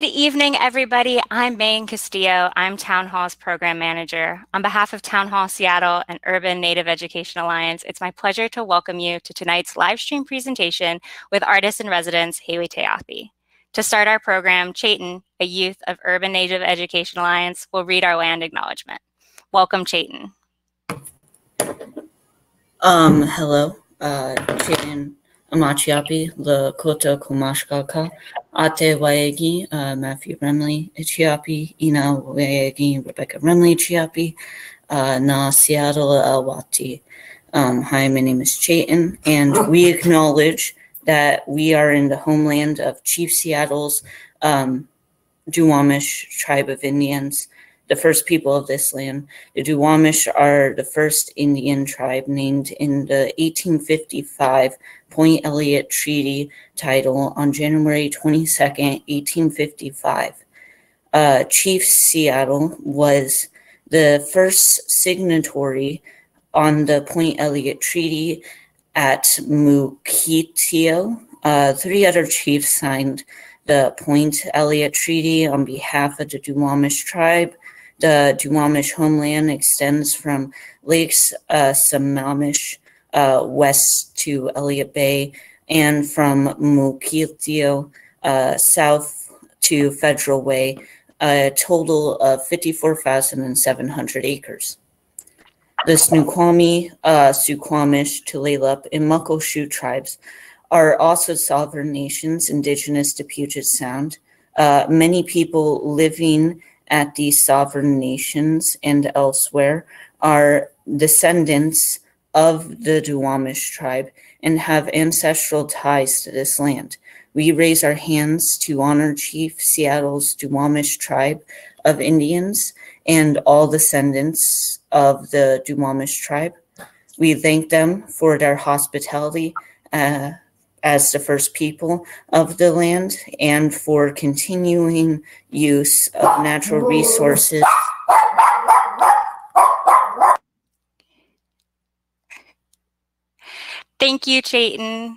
Good evening, everybody. I'm Mayan Castillo. I'm Town Hall's program manager. On behalf of Town Hall Seattle and Urban Native Education Alliance, it's my pleasure to welcome you to tonight's live stream presentation with artist in residence Hailey Tayathy. To start our program, Chaitin, a youth of Urban Native Education Alliance, will read our land acknowledgement. Welcome, Chaitin. Um, hello, uh, Amachiapi, Lakota Kumashkaka, Ate Waegi, uh, Matthew Remley, Chiapi, Ina Waegi, Rebecca Remley Chiapi, uh, Na Seattle Alwati. Um, hi, my name is Chaitin, and we acknowledge that we are in the homeland of Chief Seattle's um, Duwamish tribe of Indians the first people of this land. The Duwamish are the first Indian tribe named in the 1855 Point Elliott Treaty title on January 22, 1855. Uh, Chief Seattle was the first signatory on the Point Elliott Treaty at Mukilteo. Uh, three other chiefs signed the Point Elliott Treaty on behalf of the Duwamish tribe. The Duwamish homeland extends from Lakes uh, Sammamish uh, west to Elliott Bay and from Mukilteo uh, south to Federal Way, a total of 54,700 acres. The Snoqualmie, uh, Suquamish, Tulalip, and Muckleshoot tribes are also sovereign nations indigenous to Puget Sound. Uh, many people living at these sovereign nations and elsewhere are descendants of the Duwamish tribe and have ancestral ties to this land. We raise our hands to honor Chief Seattle's Duwamish tribe of Indians and all descendants of the Duwamish tribe. We thank them for their hospitality uh, as the first people of the land and for continuing use of natural resources. Thank you, Chaitin.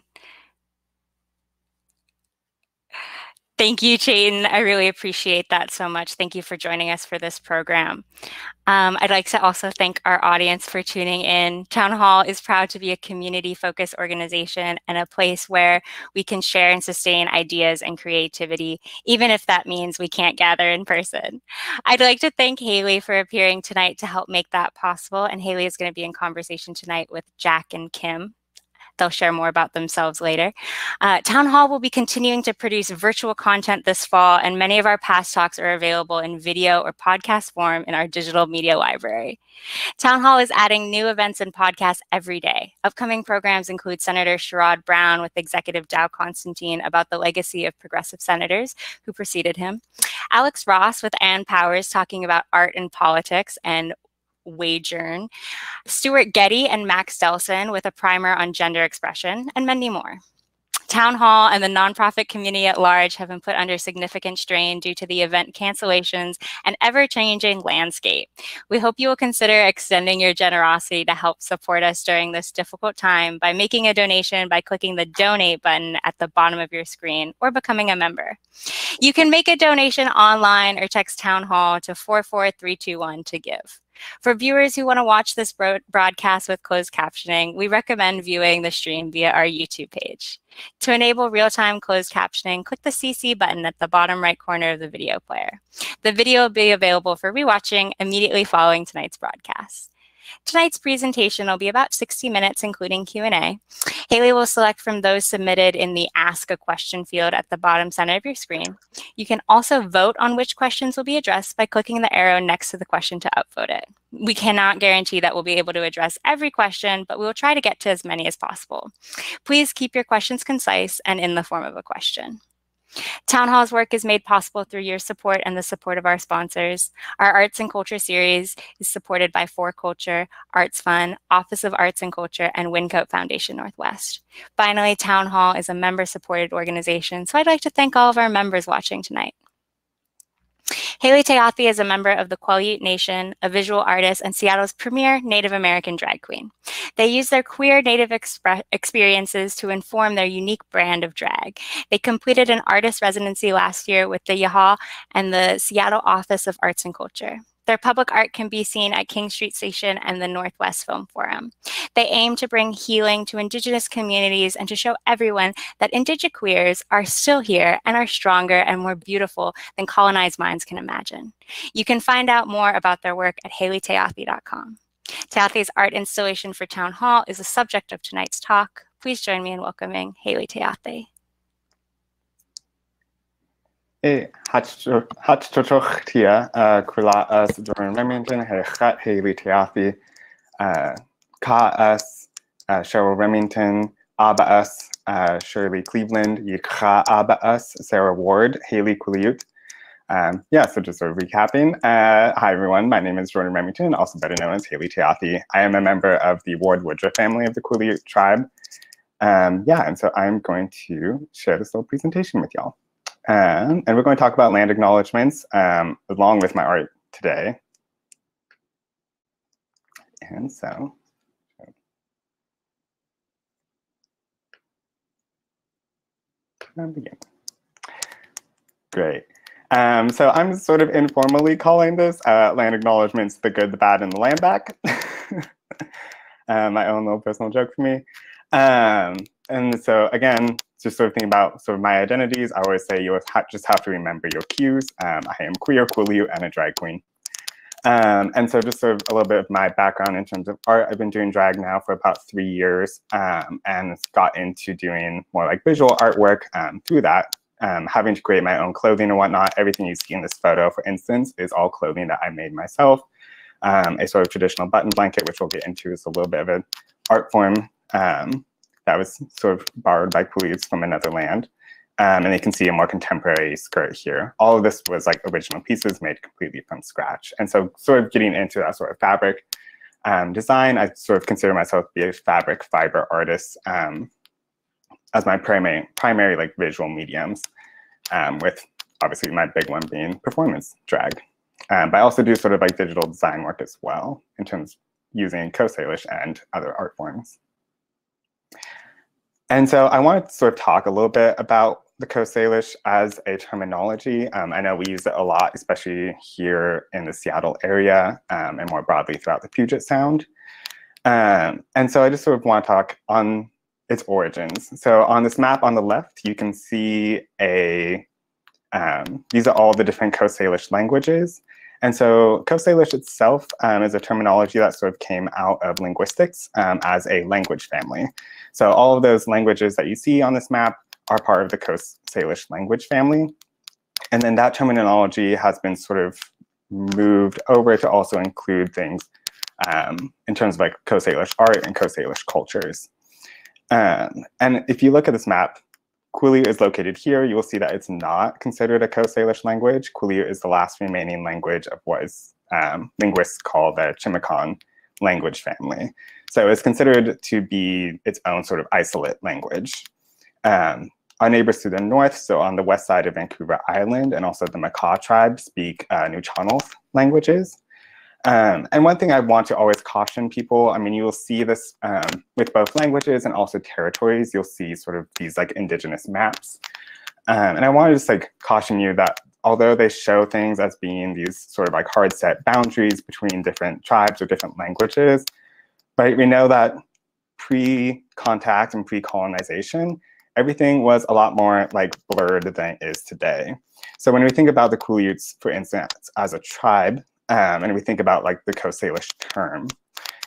Thank you, Chaitin. I really appreciate that so much. Thank you for joining us for this program. Um, I'd like to also thank our audience for tuning in. Town Hall is proud to be a community-focused organization and a place where we can share and sustain ideas and creativity, even if that means we can't gather in person. I'd like to thank Hailey for appearing tonight to help make that possible. And Hailey is going to be in conversation tonight with Jack and Kim They'll share more about themselves later. Uh, Town Hall will be continuing to produce virtual content this fall, and many of our past talks are available in video or podcast form in our digital media library. Town Hall is adding new events and podcasts every day. Upcoming programs include Senator Sherrod Brown with Executive Dow Constantine about the legacy of progressive senators who preceded him, Alex Ross with Ann Powers talking about art and politics and Wagern, Stuart Getty and Max Delson with a primer on gender expression, and many more. Town Hall and the nonprofit community at large have been put under significant strain due to the event cancellations and ever changing landscape. We hope you will consider extending your generosity to help support us during this difficult time by making a donation by clicking the donate button at the bottom of your screen or becoming a member. You can make a donation online or text Town Hall to 44321 to give. For viewers who want to watch this broadcast with closed captioning, we recommend viewing the stream via our YouTube page. To enable real-time closed captioning, click the CC button at the bottom right corner of the video player. The video will be available for rewatching immediately following tonight's broadcast. Tonight's presentation will be about 60 minutes, including Q&A. Hailey will select from those submitted in the Ask a Question field at the bottom center of your screen. You can also vote on which questions will be addressed by clicking the arrow next to the question to upvote it. We cannot guarantee that we'll be able to address every question, but we will try to get to as many as possible. Please keep your questions concise and in the form of a question. Town Hall's work is made possible through your support and the support of our sponsors. Our Arts and Culture series is supported by 4Culture, Arts Fund, Office of Arts and Culture, and Wyncote Foundation Northwest. Finally, Town Hall is a member-supported organization, so I'd like to thank all of our members watching tonight. Hailey Tayathy is a member of the Quileute Nation, a visual artist, and Seattle's premier Native American drag queen. They use their queer Native experiences to inform their unique brand of drag. They completed an artist residency last year with the YAHA and the Seattle Office of Arts and Culture. Their public art can be seen at King Street Station and the Northwest Film Forum. They aim to bring healing to Indigenous communities and to show everyone that Indigiqueers are still here and are stronger and more beautiful than colonized minds can imagine. You can find out more about their work at haileytayathy.com. Tayathy's art installation for Town Hall is the subject of tonight's talk. Please join me in welcoming Hailey Tayathy. E hattroch tia kula as during Remington chat Hailey Tayathy ka us Cheryl Remington Aba us Shirley Cleveland Yikha Aba us Sarah Ward Haley Kuliut. Um, yeah, so just sort of recapping. Uh, hi, everyone. My name is Jordan Remington, also better known as Hailey Tayathy. I am a member of the Ward Woodruff family of the Quileute tribe. Um, yeah, and so I'm going to share this little presentation with y'all. Um, and we're going to talk about land acknowledgements um, along with my art today. And so, begin. Great. Um, so I'm sort of informally calling this uh, land acknowledgements, the good, the bad, and the land back. uh, my own little personal joke for me. Um, and so again, just sort of thinking about sort of my identities, I always say you just have to remember your cues. Um, I am queer, quileute, and a drag queen. Um, and so just sort of a little bit of my background in terms of art, I've been doing drag now for about three years um, and got into doing more like visual artwork um, through that, um, having to create my own clothing and whatnot. Everything you see in this photo, for instance, is all clothing that I made myself. Um, a sort of traditional button blanket, which we'll get into, is a little bit of an art form um, that was sort of borrowed by Quileutes from another land. Um, and you can see a more contemporary skirt here. All of this was like original pieces made completely from scratch. And so sort of getting into that sort of fabric um, design, I sort of consider myself to be a fabric fiber artist um, as my primary, primary like visual mediums, um, with obviously my big one being performance drag. Um, but I also do sort of like digital design work as well in terms of using Coast Salish and other art forms. And so I want to sort of talk a little bit about the Coast Salish as a terminology. Um, I know we use it a lot, especially here in the Seattle area um, and more broadly throughout the Puget Sound. Um, and so I just sort of want to talk on its origins. So on this map on the left, you can see a, um, these are all the different Coast Salish languages. And so Coast Salish itself um, is a terminology that sort of came out of linguistics um, as a language family. So all of those languages that you see on this map are part of the Coast Salish language family. And then that terminology has been sort of moved over to also include things um, in terms of like Coast Salish art and Coast Salish cultures. Um, and if you look at this map, Quileute is located here. You will see that it's not considered a Coast Salish language. Quileute is the last remaining language of what is um, linguists call the Chimakuan language family. So it's considered to be its own sort of isolate language. Um, our neighbors to the north, so on the west side of Vancouver Island, and also the Makah tribe speak uh, Nuu-chah-nulth languages. Um, and one thing I want to always caution people, I mean, you will see this um, with both languages and also territories. You'll see sort of these like indigenous maps. Um, and I want to just like caution you that although they show things as being these sort of like hard set boundaries between different tribes or different languages, right? We know that pre-contact and pre-colonization, everything was a lot more like blurred than it is today. So when we think about the Quileutes, for instance, as a tribe, um, and we think about like the Coast Salish term.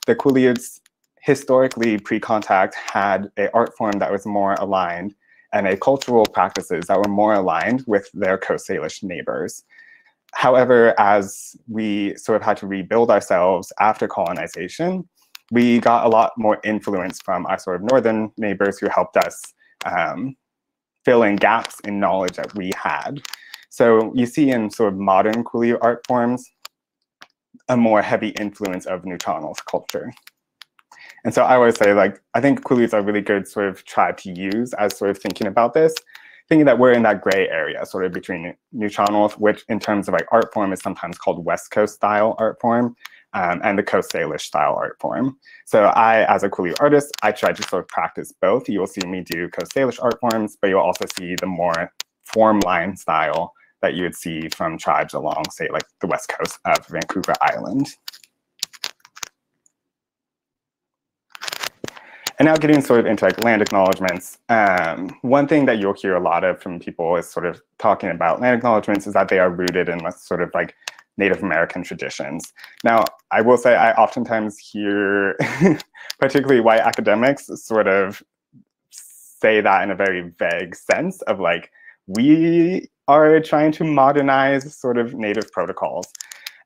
The Quileutes historically pre-contact had a art form that was more aligned and a cultural practices that were more aligned with their Coast Salish neighbors. However, as we sort of had to rebuild ourselves after colonization, we got a lot more influence from our sort of northern neighbors who helped us um, fill in gaps in knowledge that we had. So you see in sort of modern Quileute art forms, a more heavy influence of Nuu-chah-nulth culture. And so I always say, like, I think Quileutes are a really good sort of tribe to use as sort of thinking about this, thinking that we're in that gray area, sort of between North, which in terms of like art form is sometimes called West Coast style art form, um, and the Coast Salish style art form. So I, as a Quileute artist, I try to sort of practice both. You will see me do Coast Salish art forms, but you'll also see the more form line style that you would see from tribes along, say, like the west coast of Vancouver Island. And now getting sort of into like land acknowledgements, um, one thing that you'll hear a lot of from people is sort of talking about land acknowledgements is that they are rooted in sort of like Native American traditions. Now, I will say I oftentimes hear, particularly white academics, sort of say that in a very vague sense of like, we are trying to modernize sort of native protocols.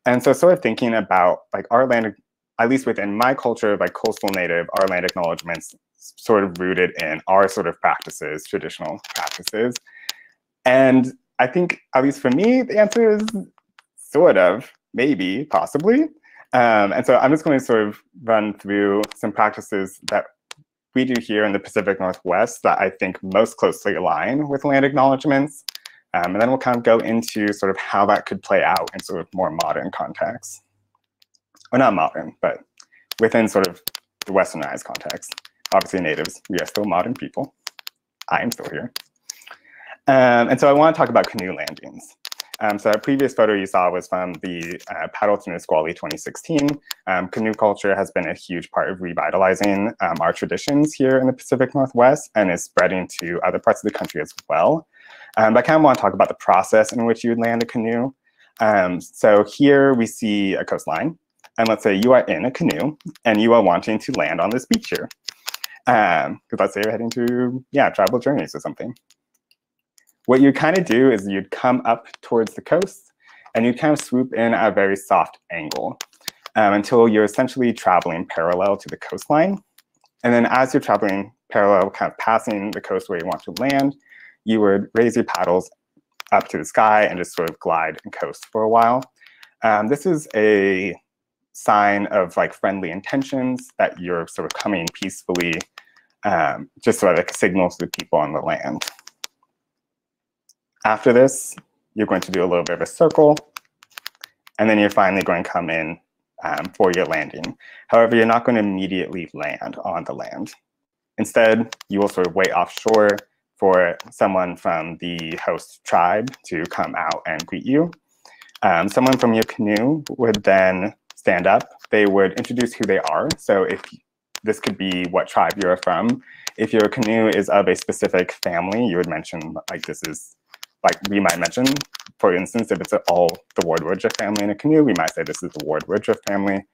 And so sort of thinking about like our land, at least within my culture, like coastal native, our land acknowledgements sort of rooted in our sort of practices, traditional practices. And I think, at least for me, the answer is sort of, maybe, possibly. Um, and so I'm just going to sort of run through some practices that we do here in the Pacific Northwest that I think most closely align with land acknowledgements. Um, and then we'll kind of go into sort of how that could play out in sort of more modern contexts. Or not modern, but within sort of the westernized context. Obviously natives, we are still modern people. I am still here. Um, and so I want to talk about canoe landings. Um, so a previous photo you saw was from the uh, Paddle to Nisqually 2016. Um, canoe culture has been a huge part of revitalizing um, our traditions here in the Pacific Northwest and is spreading to other parts of the country as well. Um, but I kind of want to talk about the process in which you would land a canoe. Um, so here we see a coastline. And let's say you are in a canoe and you are wanting to land on this beach here. Because um, let's say you're heading to, yeah, tribal journeys or something. What you kind of do is you'd come up towards the coast and you'd kind of swoop in at a very soft angle um, until you're essentially traveling parallel to the coastline. And then as you're traveling parallel, kind of passing the coast where you want to land, you would raise your paddles up to the sky and just sort of glide and coast for a while. Um, this is a sign of like friendly intentions that you're sort of coming peacefully, um, just sort of like a signal to the people on the land. After this, you're going to do a little bit of a circle, and then you're finally going to come in um, for your landing. However, you're not going to immediately land on the land. Instead, you will sort of wait offshore for someone from the host tribe to come out and greet you. Um, someone from your canoe would then stand up. They would introduce who they are. So if this could be what tribe you're from. If your canoe is of a specific family, you would mention like this is like we might mention, for instance, if it's all the Ward Woodruff family in a canoe, we might say this is the Ward Woodruff family.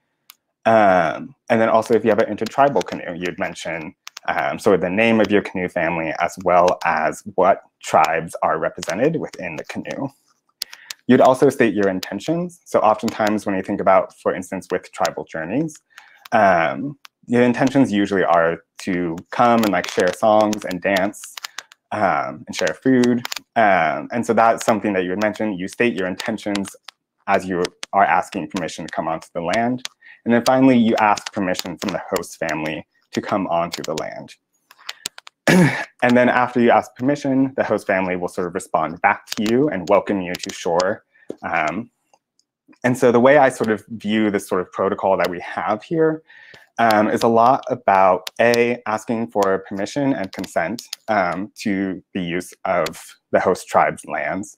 Um, and then also if you have an intertribal canoe, you'd mention um, sort of the name of your canoe family as well as what tribes are represented within the canoe. You'd also state your intentions. So oftentimes when you think about, for instance, with tribal journeys, um, your intentions usually are to come and like share songs and dance um, and share food. Um, and so that's something that you had mentioned. You state your intentions as you are asking permission to come onto the land. And then finally, you ask permission from the host family to come onto the land. and then after you ask permission, the host family will sort of respond back to you and welcome you to shore. Um, and so the way I sort of view this sort of protocol that we have here um, is a lot about A, asking for permission and consent um, to the use of the host tribe's lands.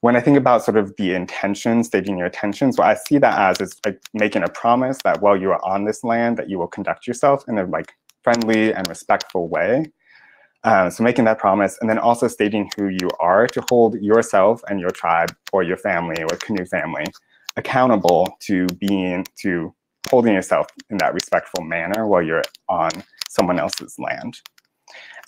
When I think about sort of the intention, staging your intentions, what I see that as is like making a promise that while you are on this land, that you will conduct yourself in a like friendly and respectful way. Um, so making that promise and then also stating who you are to hold yourself and your tribe or your family or canoe family accountable to being to holding yourself in that respectful manner while you're on someone else's land.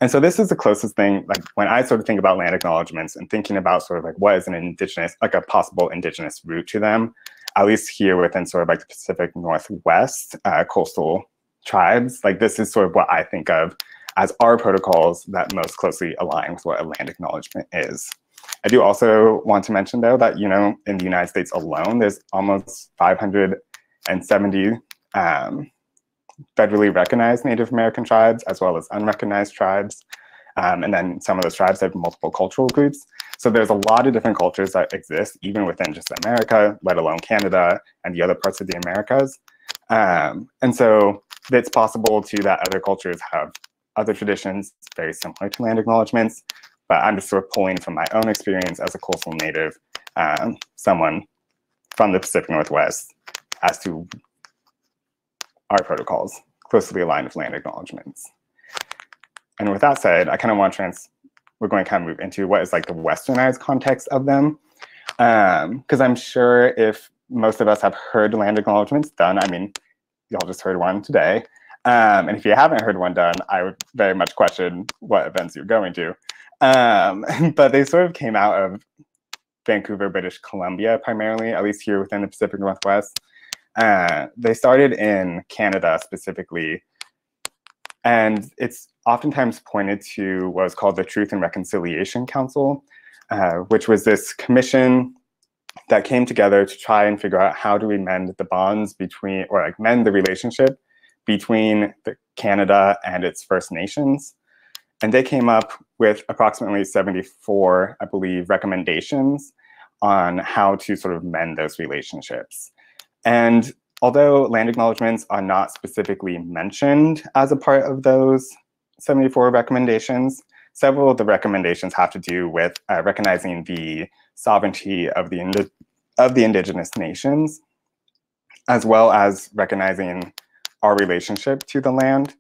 And so this is the closest thing, like when I sort of think about land acknowledgements and thinking about sort of like what is an indigenous, like a possible indigenous route to them, at least here within sort of like the Pacific Northwest uh, coastal tribes, like this is sort of what I think of as our protocols that most closely align with what a land acknowledgement is. I do also want to mention though that, you know, in the United States alone, there's almost 500 and 70 um, federally recognized Native American tribes, as well as unrecognized tribes. Um, and then some of those tribes have multiple cultural groups. So there's a lot of different cultures that exist, even within just America, let alone Canada and the other parts of the Americas. Um, and so it's possible too that other cultures have other traditions very similar to land acknowledgements, but I'm just sort of pulling from my own experience as a coastal native, um, someone from the Pacific Northwest, as to our protocols closely aligned with land acknowledgements. And with that said, I kind of want to trans, we're going to kind of move into what is like the westernized context of them. Because um, I'm sure if most of us have heard land acknowledgements done, I mean, y'all just heard one today. Um, and if you haven't heard one done, I would very much question what events you're going to. Um, but they sort of came out of Vancouver, British Columbia, primarily, at least here within the Pacific Northwest. Uh, they started in Canada specifically, and it's oftentimes pointed to what was called the Truth and Reconciliation Council, uh, which was this commission that came together to try and figure out how do we mend the bonds between, or like mend the relationship between the Canada and its First Nations. And they came up with approximately 74, I believe, recommendations on how to sort of mend those relationships. And although land acknowledgements are not specifically mentioned as a part of those 74 recommendations, several of the recommendations have to do with uh, recognizing the sovereignty of the, of the indigenous nations, as well as recognizing our relationship to the land.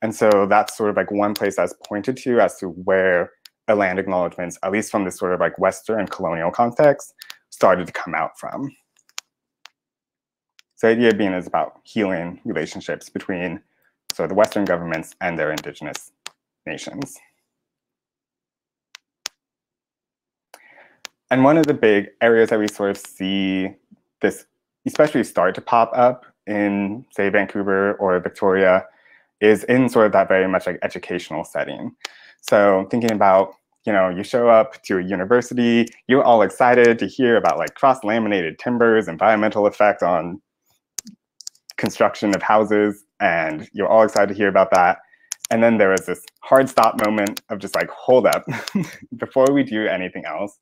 And so that's sort of like one place that's pointed to as to where a land acknowledgements, at least from this sort of like Western colonial context, started to come out from. So the idea being is about healing relationships between so the Western governments and their indigenous nations. And one of the big areas that we sort of see this especially start to pop up in, say, Vancouver or Victoria is in sort of that very much like educational setting. So thinking about, you know, you show up to a university, you're all excited to hear about like cross-laminated timbers, environmental effect on construction of houses, and you're all excited to hear about that. And then there was this hard stop moment of just like, hold up, before we do anything else,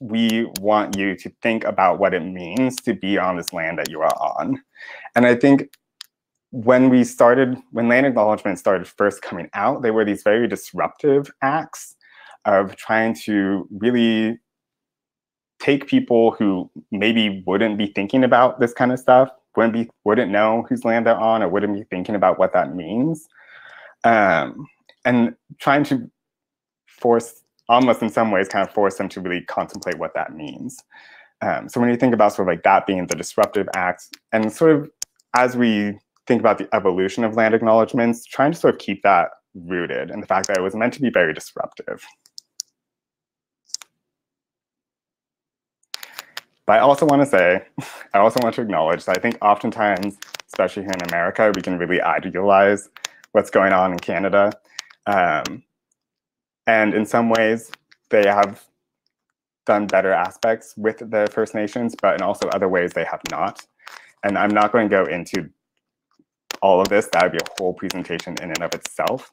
we want you to think about what it means to be on this land that you are on. And I think when we started, when land acknowledgement started first coming out, they were these very disruptive acts of trying to really take people who maybe wouldn't be thinking about this kind of stuff, wouldn't be wouldn't know whose land they're on, or wouldn't be thinking about what that means, um, and trying to force almost in some ways kind of force them to really contemplate what that means. Um, so when you think about sort of like that being the disruptive act, and sort of as we think about the evolution of land acknowledgements, trying to sort of keep that rooted in the fact that it was meant to be very disruptive. But I also want to say, I also want to acknowledge that I think oftentimes, especially here in America, we can really idealize what's going on in Canada. Um, and in some ways, they have done better aspects with the First Nations, but in also other ways they have not. And I'm not going to go into all of this. That would be a whole presentation in and of itself.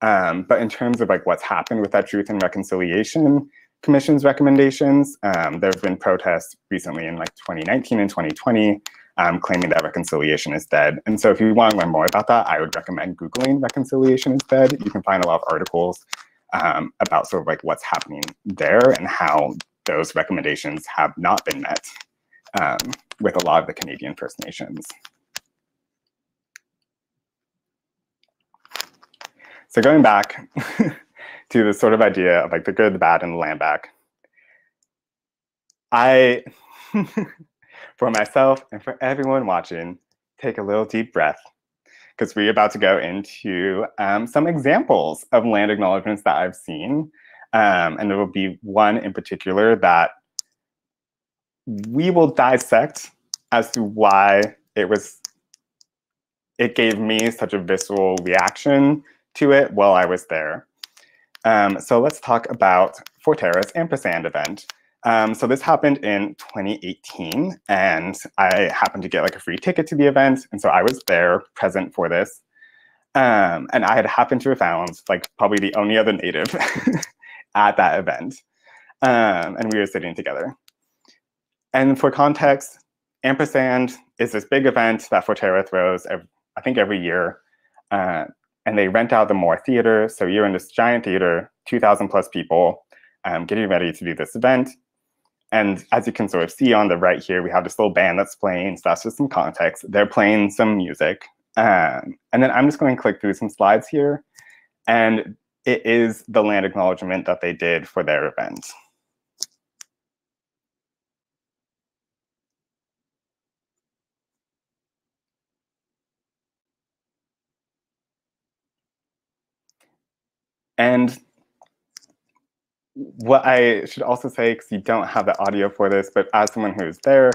Um, but in terms of like what's happened with that Truth and Reconciliation Commission's recommendations, um, there have been protests recently in like 2019 and 2020 um, claiming that reconciliation is dead. And so if you want to learn more about that, I would recommend Googling reconciliation is dead. You can find a lot of articles um, about sort of like what's happening there and how those recommendations have not been met um, with a lot of the Canadian First Nations. So going back to the sort of idea of like the good, the bad, and the land back, I, for myself and for everyone watching, take a little deep breath because we're about to go into um, some examples of land acknowledgements that I've seen. Um, and there will be one in particular that we will dissect as to why it was, it gave me such a visceral reaction to it while I was there. Um, so let's talk about Forterra's Ampersand event. Um, so this happened in 2018, and I happened to get like a free ticket to the event, and so I was there present for this. Um, and I had happened to have found like probably the only other native at that event. Um, and we were sitting together. And for context, Ampersand is this big event that Forterra throws, I think every year. Uh, and they rent out the Moore Theater. So you're in this giant theater, 2,000 plus people, um, getting ready to do this event. And as you can sort of see on the right here, we have this little band that's playing. So that's just some context. They're playing some music. Um, and then I'm just going to click through some slides here. And it is the land acknowledgement that they did for their event. And what I should also say, because you don't have the audio for this, but as someone who's there,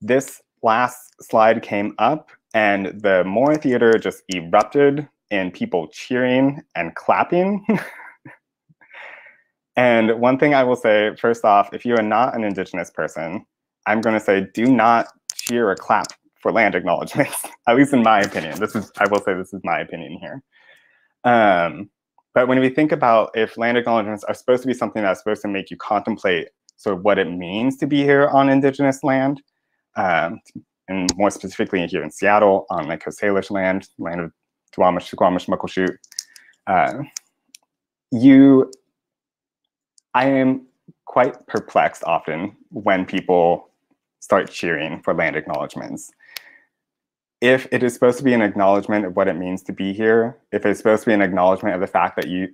this last slide came up and the Moore Theater just erupted in people cheering and clapping. and one thing I will say, first off, if you are not an Indigenous person, I'm going to say do not cheer or clap for land acknowledgements, at least in my opinion. This is, I will say this is my opinion here. Um, but when we think about if land acknowledgements are supposed to be something that's supposed to make you contemplate sort of what it means to be here on indigenous land, um, and more specifically here in Seattle on the Coast Salish land, land of Duwamish, Squamish, Muckleshoot, uh, you, I am quite perplexed often when people start cheering for land acknowledgements if it is supposed to be an acknowledgement of what it means to be here, if it's supposed to be an acknowledgement of the fact that you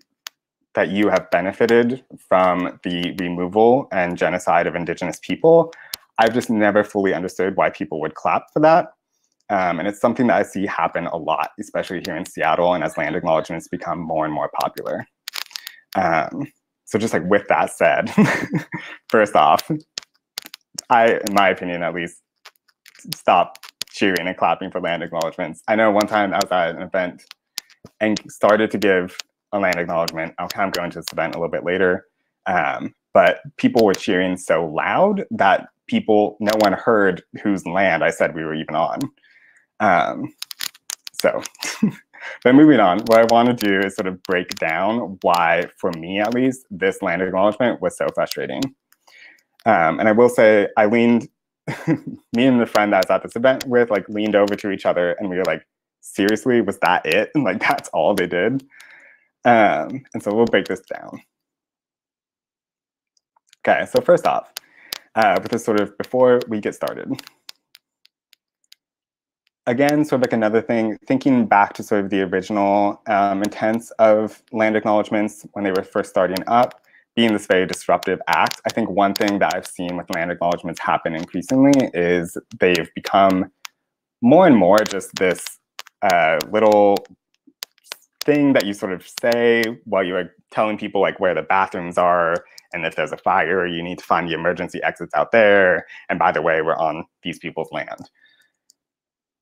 that you have benefited from the removal and genocide of indigenous people, I've just never fully understood why people would clap for that. Um, and it's something that I see happen a lot, especially here in Seattle and as land acknowledgements become more and more popular. Um, so just like with that said, first off, I, in my opinion at least, stop cheering and clapping for land acknowledgements. I know one time I was at an event and started to give a land acknowledgement. I'll kind of go into this event a little bit later. Um, but people were cheering so loud that people, no one heard whose land I said we were even on. Um, so, but moving on, what I want to do is sort of break down why, for me at least, this land acknowledgement was so frustrating. Um, and I will say I leaned me and the friend that was at this event with like leaned over to each other and we were like, seriously, was that it? And like, that's all they did. Um, and so we'll break this down. Okay, so first off, uh, with this sort of before we get started. Again, sort of like another thing, thinking back to sort of the original um, intents of land acknowledgements when they were first starting up, being this very disruptive act, I think one thing that I've seen with land acknowledgements happen increasingly is they've become more and more just this uh, little thing that you sort of say while you're telling people like where the bathrooms are and if there's a fire you need to find the emergency exits out there. And by the way we're on these people's land.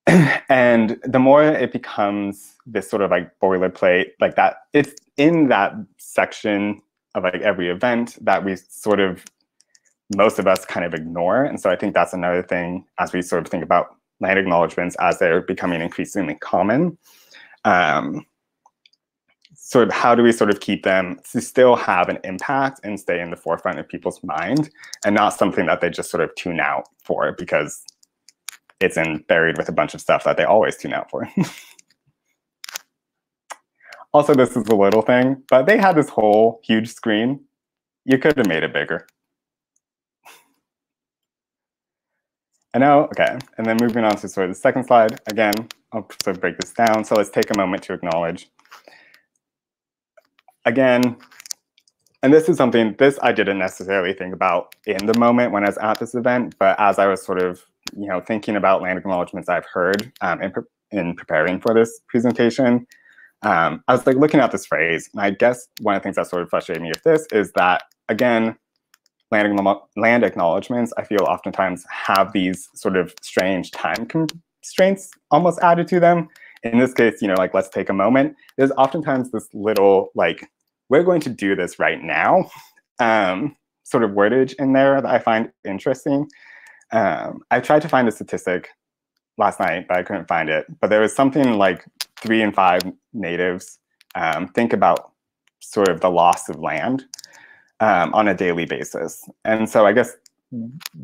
And the more it becomes this sort of like boilerplate like that it's in that section of like every event that we sort of most of us kind of ignore. And so I think that's another thing as we sort of think about land acknowledgements as they're becoming increasingly common. Um, sort of how do we sort of keep them to still have an impact and stay in the forefront of people's mind and not something that they just sort of tune out for because it's in buried with a bunch of stuff that they always tune out for. Also, this is a little thing, but they had this whole huge screen. You could have made it bigger. I know, okay. And then moving on to sort of the second slide, again, I'll sort of break this down. So let's take a moment to acknowledge. Again, and this is something, this I didn't necessarily think about in the moment when I was at this event, but as I was sort of, you know, thinking about land acknowledgements I've heard um, in, pre in preparing for this presentation, um, I was like looking at this phrase, and I guess one of the things that sort of frustrated me with this is that, again, land, land acknowledgements, I feel oftentimes have these sort of strange time constraints almost added to them. In this case, you know, like let's take a moment. There's oftentimes this little like, we're going to do this right now um, sort of wordage in there that I find interesting. Um, I tried to find a statistic last night, but I couldn't find it. But there was something like three and five natives um, think about sort of the loss of land um, on a daily basis. And so I guess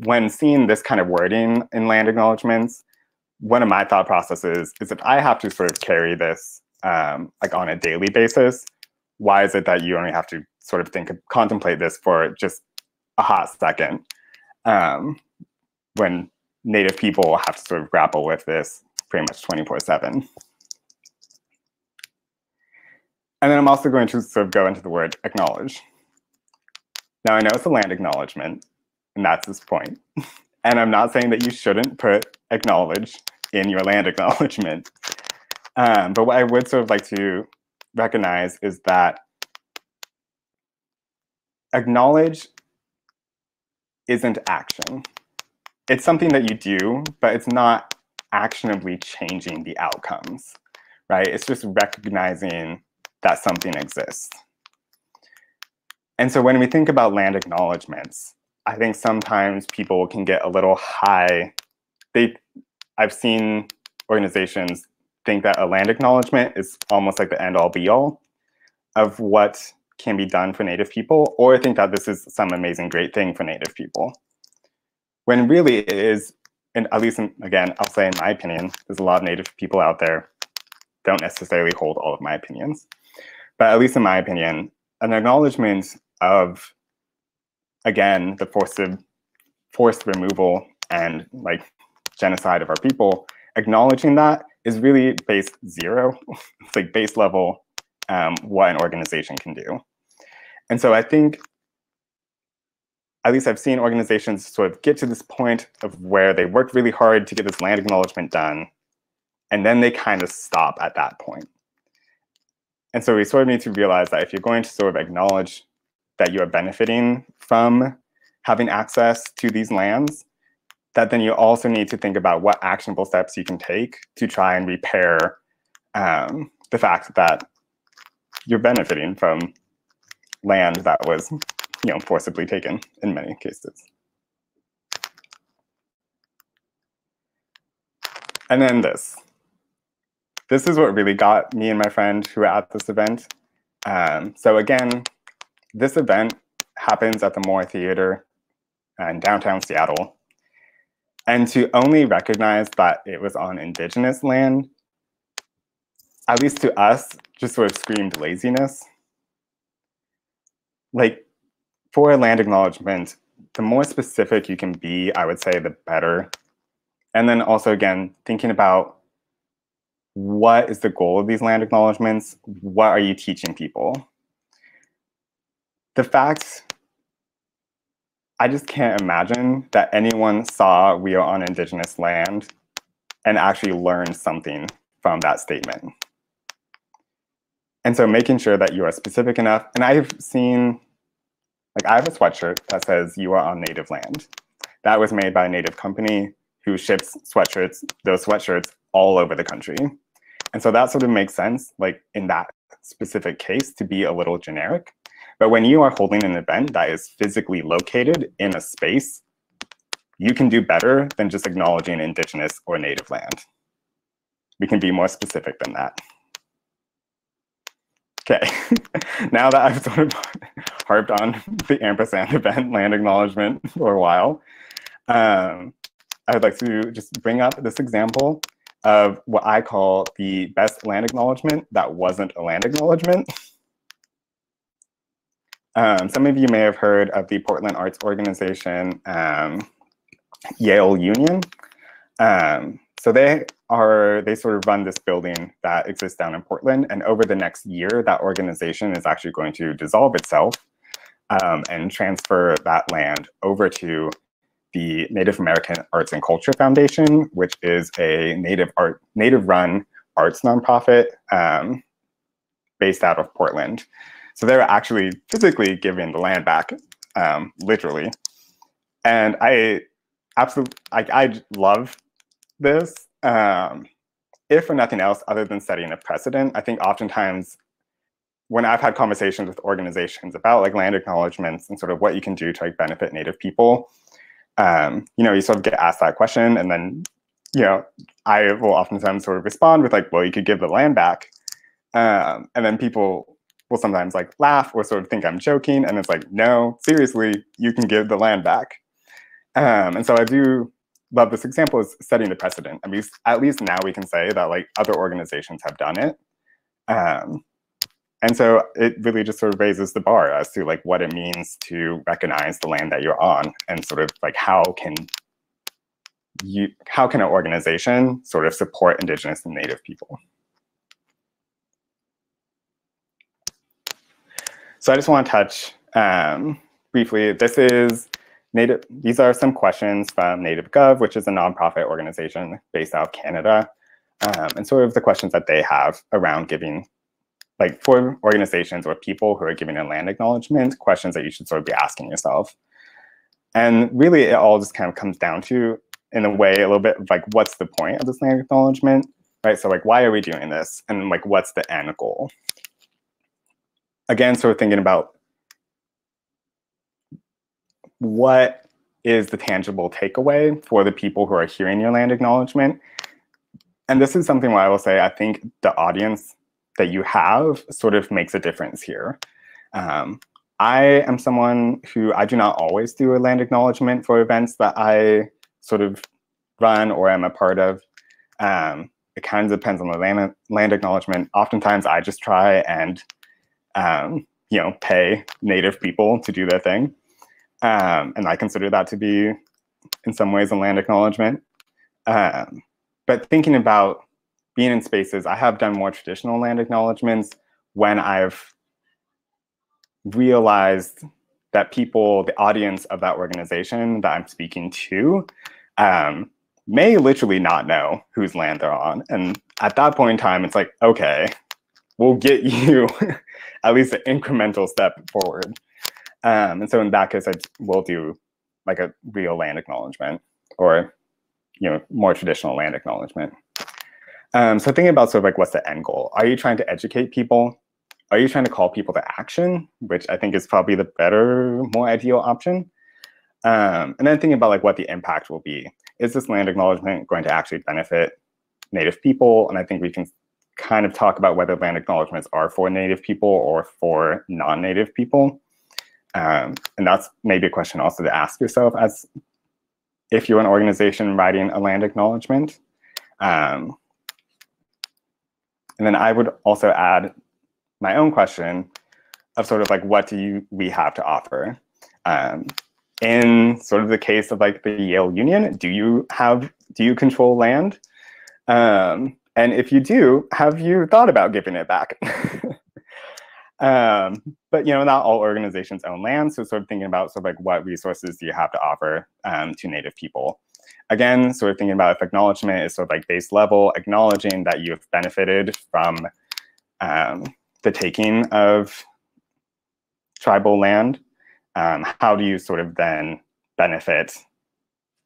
when seeing this kind of wording in land acknowledgements, one of my thought processes is if I have to sort of carry this um, like on a daily basis, why is it that you only have to sort of think of, contemplate this for just a hot second um, when native people have to sort of grapple with this pretty much 24 7. And then I'm also going to sort of go into the word acknowledge. Now I know it's a land acknowledgement, and that's this point. and I'm not saying that you shouldn't put acknowledge in your land acknowledgement. Um, but what I would sort of like to recognize is that acknowledge isn't action. It's something that you do, but it's not actionably changing the outcomes, right? It's just recognizing that something exists. And so when we think about land acknowledgements, I think sometimes people can get a little high. They, I've seen organizations think that a land acknowledgement is almost like the end all be all of what can be done for Native people, or think that this is some amazing great thing for Native people. When really it is, and at least in, again, I'll say in my opinion, there's a lot of Native people out there don't necessarily hold all of my opinions. But at least in my opinion, an acknowledgement of, again, the forced, forced removal and like genocide of our people, acknowledging that is really base zero. it's like base level um, what an organization can do. And so I think, at least I've seen organizations sort of get to this point of where they worked really hard to get this land acknowledgement done, and then they kind of stop at that point. And so we sort of need to realize that if you're going to sort of acknowledge that you are benefiting from having access to these lands, that then you also need to think about what actionable steps you can take to try and repair um, the fact that you're benefiting from land that was, you know, forcibly taken in many cases. And then this. This is what really got me and my friend who were at this event. Um, so again, this event happens at the Moore Theater in downtown Seattle. And to only recognize that it was on indigenous land, at least to us, just sort of screamed laziness. Like for a land acknowledgement, the more specific you can be, I would say, the better. And then also, again, thinking about what is the goal of these land acknowledgements? What are you teaching people? The fact, I just can't imagine that anyone saw we are on indigenous land and actually learned something from that statement. And so making sure that you are specific enough. And I've seen, like I have a sweatshirt that says you are on native land. That was made by a native company who ships sweatshirts, those sweatshirts all over the country. And so that sort of makes sense, like in that specific case, to be a little generic. But when you are holding an event that is physically located in a space, you can do better than just acknowledging indigenous or native land. We can be more specific than that. Okay, now that I've sort of harped on the ampersand event land acknowledgement for a while, um, I would like to just bring up this example of what I call the best land acknowledgement that wasn't a land acknowledgement. Um, some of you may have heard of the Portland Arts Organization, um, Yale Union. Um, so they are, they sort of run this building that exists down in Portland. And over the next year, that organization is actually going to dissolve itself um, and transfer that land over to the Native American Arts and Culture Foundation, which is a native art, native run arts nonprofit um, based out of Portland. So they're actually physically giving the land back, um, literally. And I absolutely, I, I love this, um, if for nothing else other than setting a precedent. I think oftentimes when I've had conversations with organizations about like land acknowledgements and sort of what you can do to like benefit Native people, um, you know, you sort of get asked that question and then, you know, I will oftentimes sort of respond with like, well, you could give the land back. Um, and then people will sometimes like laugh or sort of think I'm joking. And it's like, no, seriously, you can give the land back. Um, and so I do love this example is setting the precedent. I mean, at least now we can say that like other organizations have done it. Um, and so it really just sort of raises the bar as to like what it means to recognize the land that you're on and sort of like how can you how can an organization sort of support indigenous and native people? So i just want to touch um, briefly this is native these are some questions from native gov which is a nonprofit organization based out of canada um, and sort of the questions that they have around giving like for organizations or people who are giving a land acknowledgement questions that you should sort of be asking yourself. And really it all just kind of comes down to in a way a little bit like what's the point of this land acknowledgement right? So like why are we doing this? And like what's the end goal? Again sort of thinking about what is the tangible takeaway for the people who are hearing your land acknowledgement. And this is something where i will say i think the audience that you have sort of makes a difference here um, i am someone who i do not always do a land acknowledgement for events that i sort of run or am a part of. Um, it kind of depends on the land, land acknowledgement. Oftentimes, I just try and um, you know pay native people to do their thing, um, and I consider that to be, in some ways, a land acknowledgement. Um, but thinking about being in spaces, I have done more traditional land acknowledgements when I've realized that people, the audience of that organization that I'm speaking to, um, may literally not know whose land they're on. And at that point in time, it's like, okay, we'll get you at least an incremental step forward. Um, and so in that case, I will do like a real land acknowledgement or, you know, more traditional land acknowledgement. Um, so thinking about sort of like what's the end goal? Are you trying to educate people? Are you trying to call people to action, which I think is probably the better, more ideal option? Um, and then thinking about like what the impact will be. Is this land acknowledgement going to actually benefit Native people? And I think we can kind of talk about whether land acknowledgements are for Native people or for non-Native people. Um, and that's maybe a question also to ask yourself as if you're an organization writing a land acknowledgement. Um, and then I would also add my own question of sort of like what do you we have to offer? Um, in sort of the case of like the Yale Union do you have do you control land? Um, and if you do have you thought about giving it back? Um, but you know not all organizations own land so sort of thinking about sort of like what resources do you have to offer um, to native people again sort of thinking about if acknowledgement is sort of like base level acknowledging that you've benefited from um, the taking of tribal land, um, how do you sort of then benefit,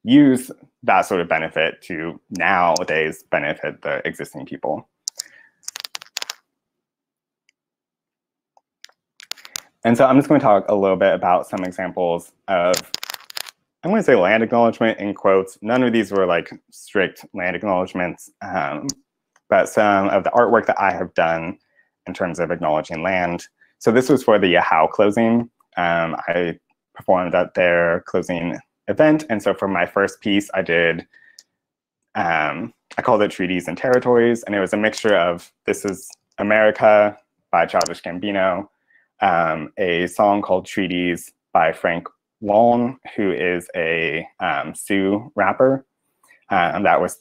use that sort of benefit to nowadays benefit the existing people? And so I'm just going to talk a little bit about some examples of, I'm going to say land acknowledgement in quotes. None of these were like strict land acknowledgements, um, but some of the artwork that I have done in terms of acknowledging land. So this was for the Yahoo closing. Um, I performed at their closing event. And so for my first piece, I did, um, I called it Treaties and Territories. And it was a mixture of This is America by Childish Gambino, um, a song called Treaties by Frank Waln, who is a um, Sioux rapper um, that was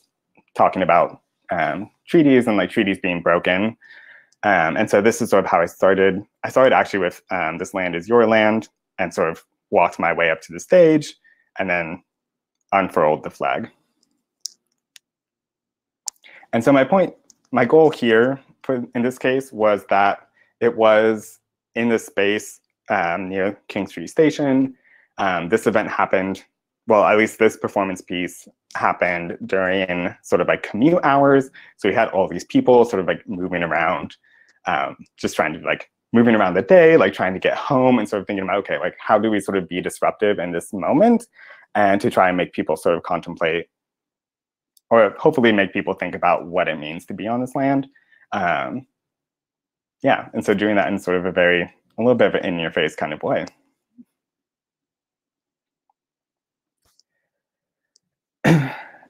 talking about um, treaties and like treaties being broken. Um, and so this is sort of how I started. I started actually with um, this land is your land and sort of walked my way up to the stage and then unfurled the flag. And so my point, my goal here for, in this case was that it was in this space um, near King Street Station. Um, this event happened, well, at least this performance piece happened during sort of like commute hours. So we had all these people sort of like moving around um, just trying to like moving around the day, like trying to get home and sort of thinking about, okay, like how do we sort of be disruptive in this moment and to try and make people sort of contemplate or hopefully make people think about what it means to be on this land. Um, yeah, and so doing that in sort of a very, a little bit of an in-your-face kind of way.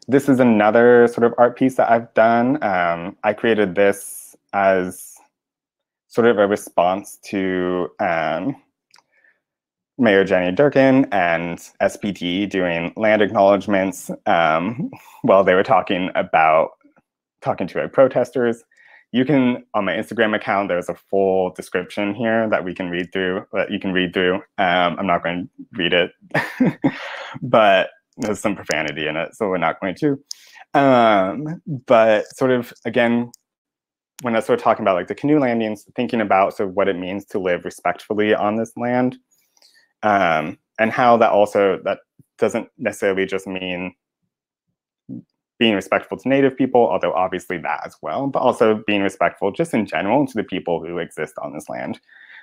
This is another sort of art piece that I've done. Um, I created this as sort of a response to um, Mayor Jenny Durkan and SPD doing land acknowledgements um, while they were talking about talking to protesters. You can, on my Instagram account, there's a full description here that we can read through, that you can read through. Um, I'm not going to read it, but there's some profanity in it, so we're not going to. Um, but sort of, again, when I started talking about like the canoe landings, thinking about sort of what it means to live respectfully on this land, um, and how that also that doesn't necessarily just mean being respectful to native people, although obviously that as well, but also being respectful just in general to the people who exist on this land.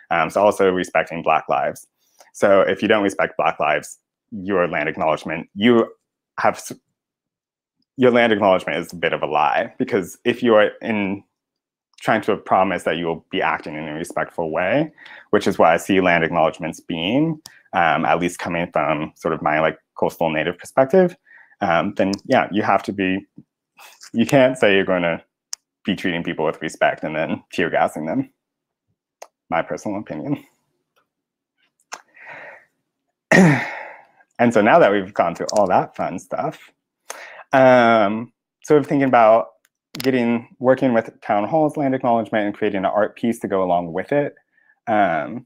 Um, so also respecting Black lives. So if you don't respect Black lives, your land acknowledgement, you have your land acknowledgement is a bit of a lie because if you are in trying to promise that you will be acting in a respectful way, which is what I see land acknowledgements being, um, at least coming from sort of my like coastal native perspective, um, then yeah, you have to be, you can't say you're going to be treating people with respect and then tear gassing them. My personal opinion. and so now that we've gone through all that fun stuff, um, sort of thinking about getting working with town hall's land acknowledgement and creating an art piece to go along with it. Um,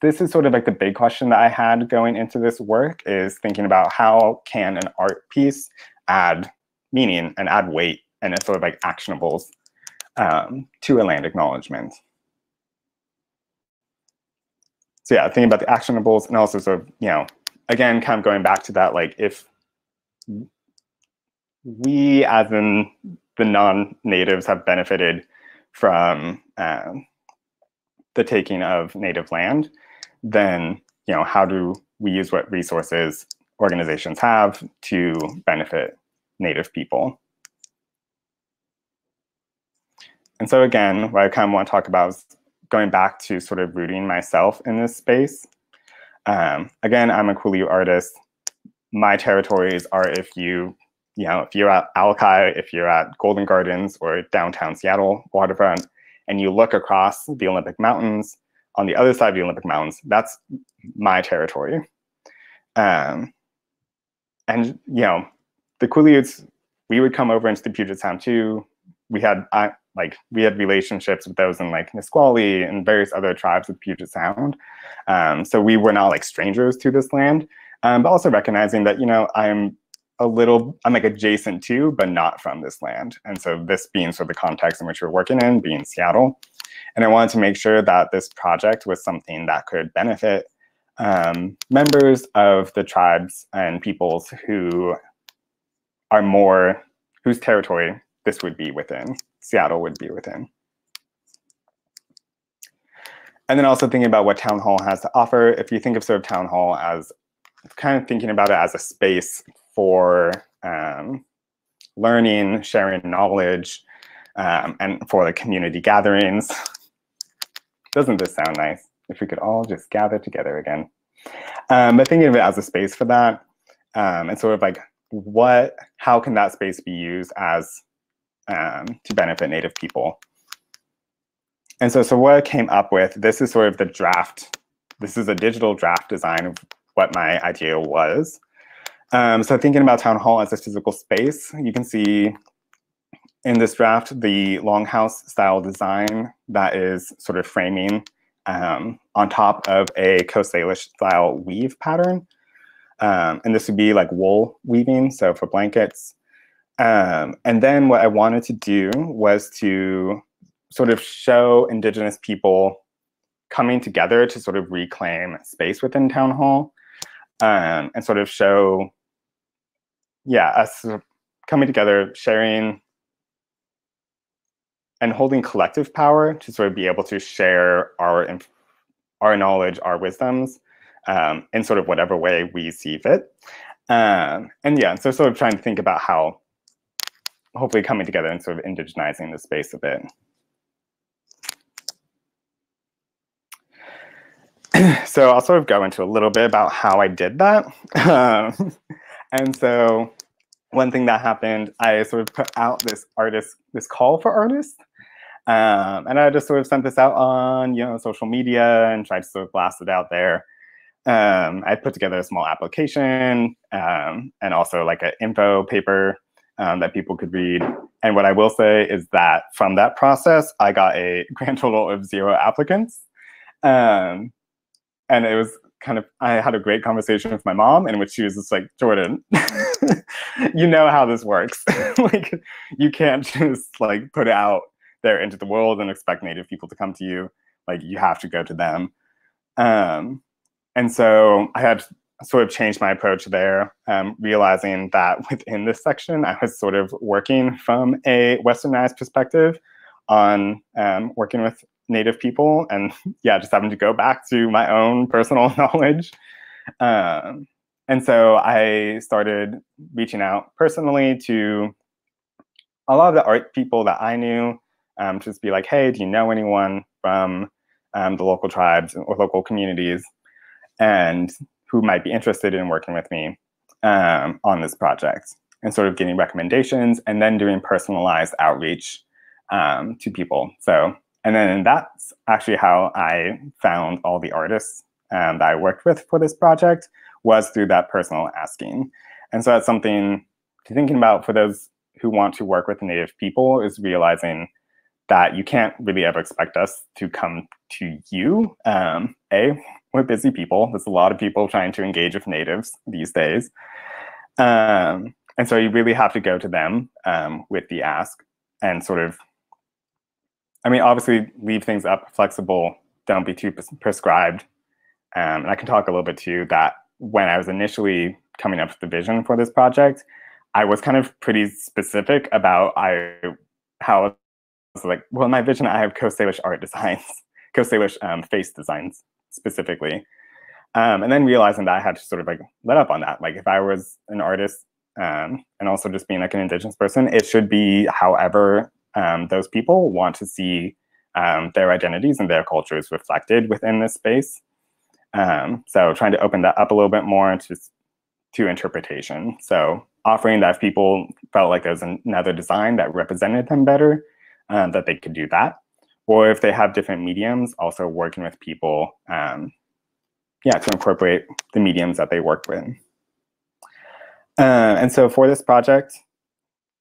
this is sort of like the big question that I had going into this work is thinking about how can an art piece add meaning and add weight and sort of like actionables um, to a land acknowledgement. So yeah, thinking about the actionables and also sort of, you know, again, kind of going back to that, like if we as in the non-natives have benefited from um, the taking of native land, then you know how do we use what resources organizations have to benefit native people? And so again, what I kind of want to talk about is going back to sort of rooting myself in this space. Um, again, I'm a Quileute artist. My territories are if you you know, if you're at Alki, if you're at Golden Gardens or downtown Seattle waterfront, and you look across the Olympic Mountains, on the other side of the Olympic Mountains, that's my territory. Um, and you know, the Quileutes, we would come over into the Puget Sound too. We had I, like we had relationships with those in like Nisqually and various other tribes of Puget Sound. Um, so we were not like strangers to this land, um, but also recognizing that you know I'm a little, I'm like adjacent to, but not from this land. And so this being sort of the context in which we're working in, being Seattle. And I wanted to make sure that this project was something that could benefit um, members of the tribes and peoples who are more, whose territory this would be within, Seattle would be within. And then also thinking about what Town Hall has to offer. If you think of sort of Town Hall as kind of thinking about it as a space for um, learning, sharing knowledge, um, and for the community gatherings. Doesn't this sound nice? If we could all just gather together again. Um, but thinking of it as a space for that, um, and sort of like what, how can that space be used as um, to benefit Native people? And so, so what I came up with, this is sort of the draft. This is a digital draft design of what my idea was. Um, so thinking about town hall as a physical space, you can see in this draft the longhouse style design that is sort of framing um, on top of a Coast Salish style weave pattern. Um, and this would be like wool weaving, so for blankets. Um, and then what I wanted to do was to sort of show Indigenous people coming together to sort of reclaim space within town hall um, and sort of show yeah, us coming together, sharing, and holding collective power to sort of be able to share our our knowledge, our wisdoms, um, in sort of whatever way we see fit. Um, and yeah, so sort of trying to think about how hopefully coming together and sort of indigenizing the space a bit. so I'll sort of go into a little bit about how I did that. Um, and so one thing that happened, I sort of put out this artist, this call for artists. Um, and I just sort of sent this out on, you know, social media and tried to sort of blast it out there. Um, I put together a small application um, and also like an info paper um, that people could read. And what I will say is that from that process, I got a grand total of zero applicants. Um, and it was kind of I had a great conversation with my mom in which she was just like, Jordan, you know how this works. like you can't just like put out there into the world and expect native people to come to you. Like you have to go to them. Um, and so I had sort of changed my approach there, um, realizing that within this section, I was sort of working from a westernized perspective on um, working with native people and yeah just having to go back to my own personal knowledge. Um, and so i started reaching out personally to a lot of the art people that i knew um, just be like hey do you know anyone from um, the local tribes or local communities? And who might be interested in working with me um, on this project and sort of getting recommendations and then doing personalized outreach um, to people so and then that's actually how I found all the artists um, that I worked with for this project was through that personal asking. And so that's something to thinking about for those who want to work with Native people is realizing that you can't really ever expect us to come to you. Um, a, we're busy people. There's a lot of people trying to engage with natives these days. Um, and so you really have to go to them um, with the ask and sort of I mean, obviously, leave things up flexible. Don't be too prescribed. Um, and I can talk a little bit too that when I was initially coming up with the vision for this project, I was kind of pretty specific about I how I was like, well, in my vision, I have Coast Salish art designs, Coast Salish um, face designs specifically. Um, and then realizing that I had to sort of like let up on that. Like if I was an artist um, and also just being like an indigenous person, it should be however um, those people want to see um, their identities and their cultures reflected within this space. Um, so trying to open that up a little bit more to, to interpretation. So offering that if people felt like there was another design that represented them better, um, that they could do that. Or if they have different mediums, also working with people, um, yeah, to incorporate the mediums that they work with. Uh, and so for this project,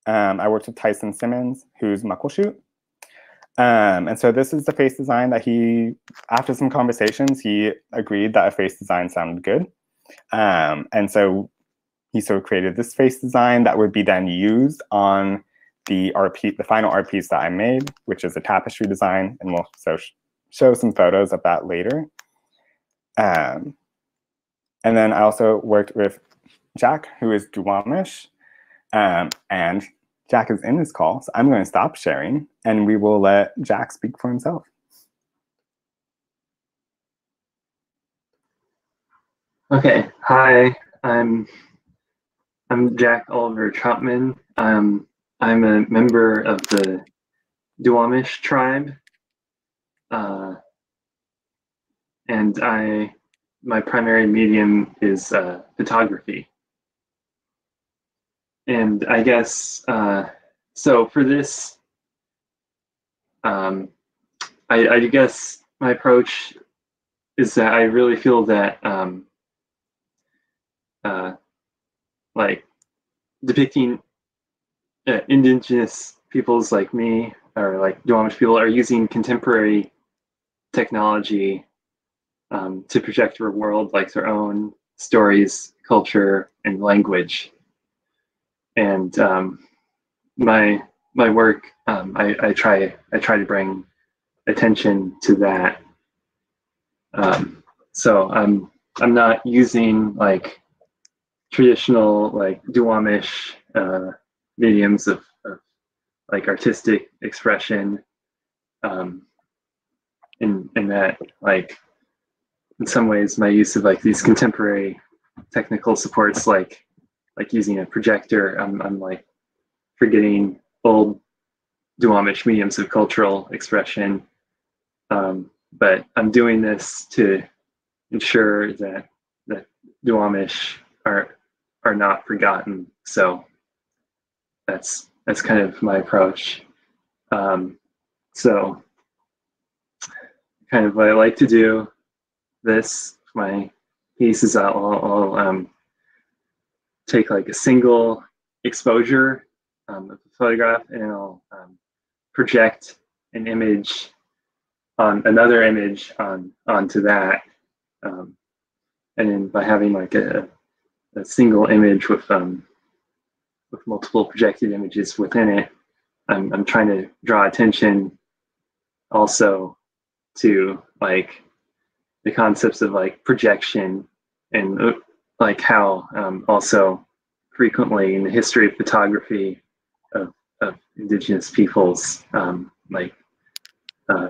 um, I worked with Tyson Simmons, who's Muckleshoot. Um, and so this is the face design that he, after some conversations, he agreed that a face design sounded good. Um, and so he sort of created this face design that would be then used on the piece, the final piece that I made, which is a tapestry design, and we'll so sh show some photos of that later. Um, and then I also worked with Jack, who is Duwamish, um, and Jack is in this call, so I'm going to stop sharing and we will let Jack speak for himself. Okay, hi, I'm I'm Jack Oliver Troutman. Um, I'm a member of the Duwamish tribe, uh, and I my primary medium is uh, photography. And I guess uh, so for this, um, I, I, guess my approach is that I really feel that um, uh, like depicting uh, indigenous peoples like me or like Duwamish people are using contemporary technology um, to project their world like their own stories, culture, and language and um, my my work um, I, I try I try to bring attention to that. Um, so I'm I'm not using like traditional like Duwamish uh, mediums of, of, like artistic expression. Um, in in that like in some ways my use of like these contemporary technical supports like like using a projector, I'm, I'm like forgetting old Duwamish mediums of cultural expression. Um, but I'm doing this to ensure that that Duwamish are are not forgotten. So that's that's kind of my approach. Um, so kind of what I like to do this my pieces I'll, I'll um, take like a single exposure um, of a photograph and I'll um, project an image on another image on onto that um, and then by having like a, a single image with um, with multiple projected images within it. I'm, I'm trying to draw attention also to like the concepts of like projection and like how um, also frequently in the history of photography of, of indigenous peoples um, like uh,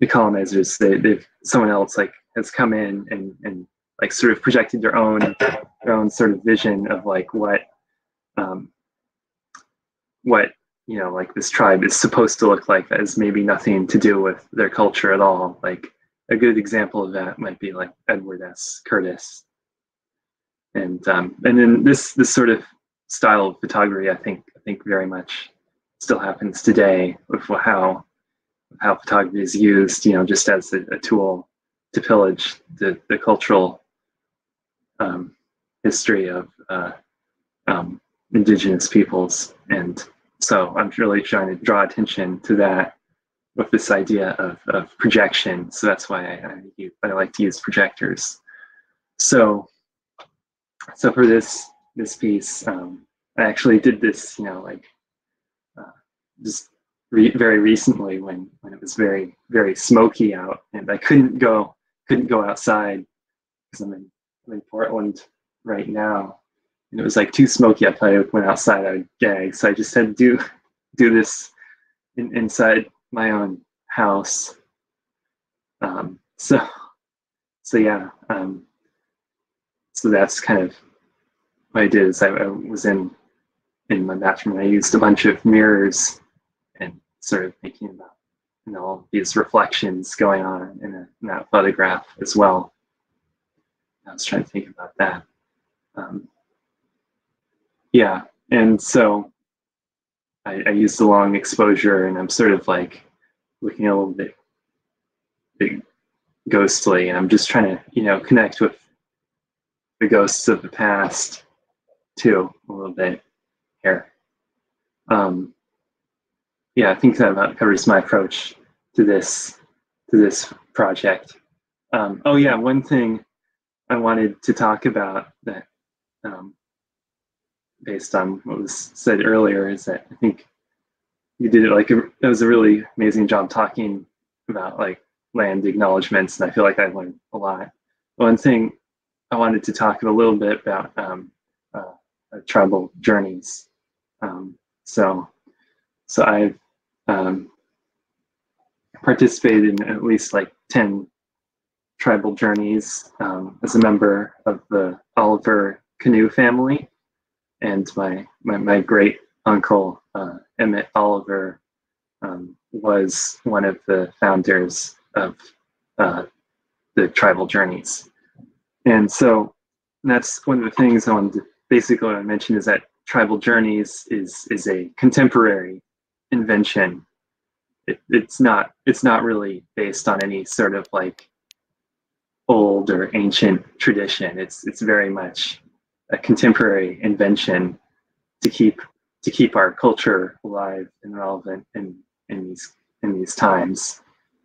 the colonizers they, they've someone else like has come in and, and like sort of projected their own their own sort of vision of like what um, what you know like this tribe is supposed to look like that has maybe nothing to do with their culture at all. Like a good example of that might be like edward s. Curtis. And um, and then this this sort of style of photography i think i think very much still happens today with how how photography is used you know just as a, a tool to pillage the, the cultural um, history of uh, um, indigenous peoples and so I'm really trying to draw attention to that with this idea of, of projection. So that's why I, I, I like to use projectors. So, so for this this piece, um, I actually did this, you know, like uh, just re very recently when when it was very very smoky out, and I couldn't go couldn't go outside because I'm in I'm in Portland right now, and it was like too smoky. If I went outside, I would gag. So I just had to do do this in, inside my own house. Um, so so yeah. Um, so that's kind of what I did. Is I, I was in in my bathroom. I used a bunch of mirrors and sort of thinking about you know all these reflections going on in, a, in that photograph as well. I was trying to think about that. Um, yeah, and so I, I use the long exposure, and I'm sort of like looking a little bit, bit ghostly, and I'm just trying to you know connect with the ghosts of the past too a little bit here. Um, yeah, I think that about covers my approach to this to this project. Um, oh yeah, one thing I wanted to talk about that um, based on what was said earlier is that I think you did it like a, it was a really amazing job talking about like land acknowledgments, and I feel like I learned a lot. One thing I wanted to talk a little bit about um, uh, tribal journeys. Um, so, so I've um, participated in at least like ten tribal journeys um, as a member of the Oliver Canoe family and my my, my great uncle uh, Emmett Oliver um, was one of the founders of uh, the tribal journeys, and so that's one of the things I wanted to basically what I is that tribal journeys is is a contemporary invention. It, it's not it's not really based on any sort of like old or ancient tradition. It's it's very much a contemporary invention to keep to keep our culture alive and relevant in in these in these times.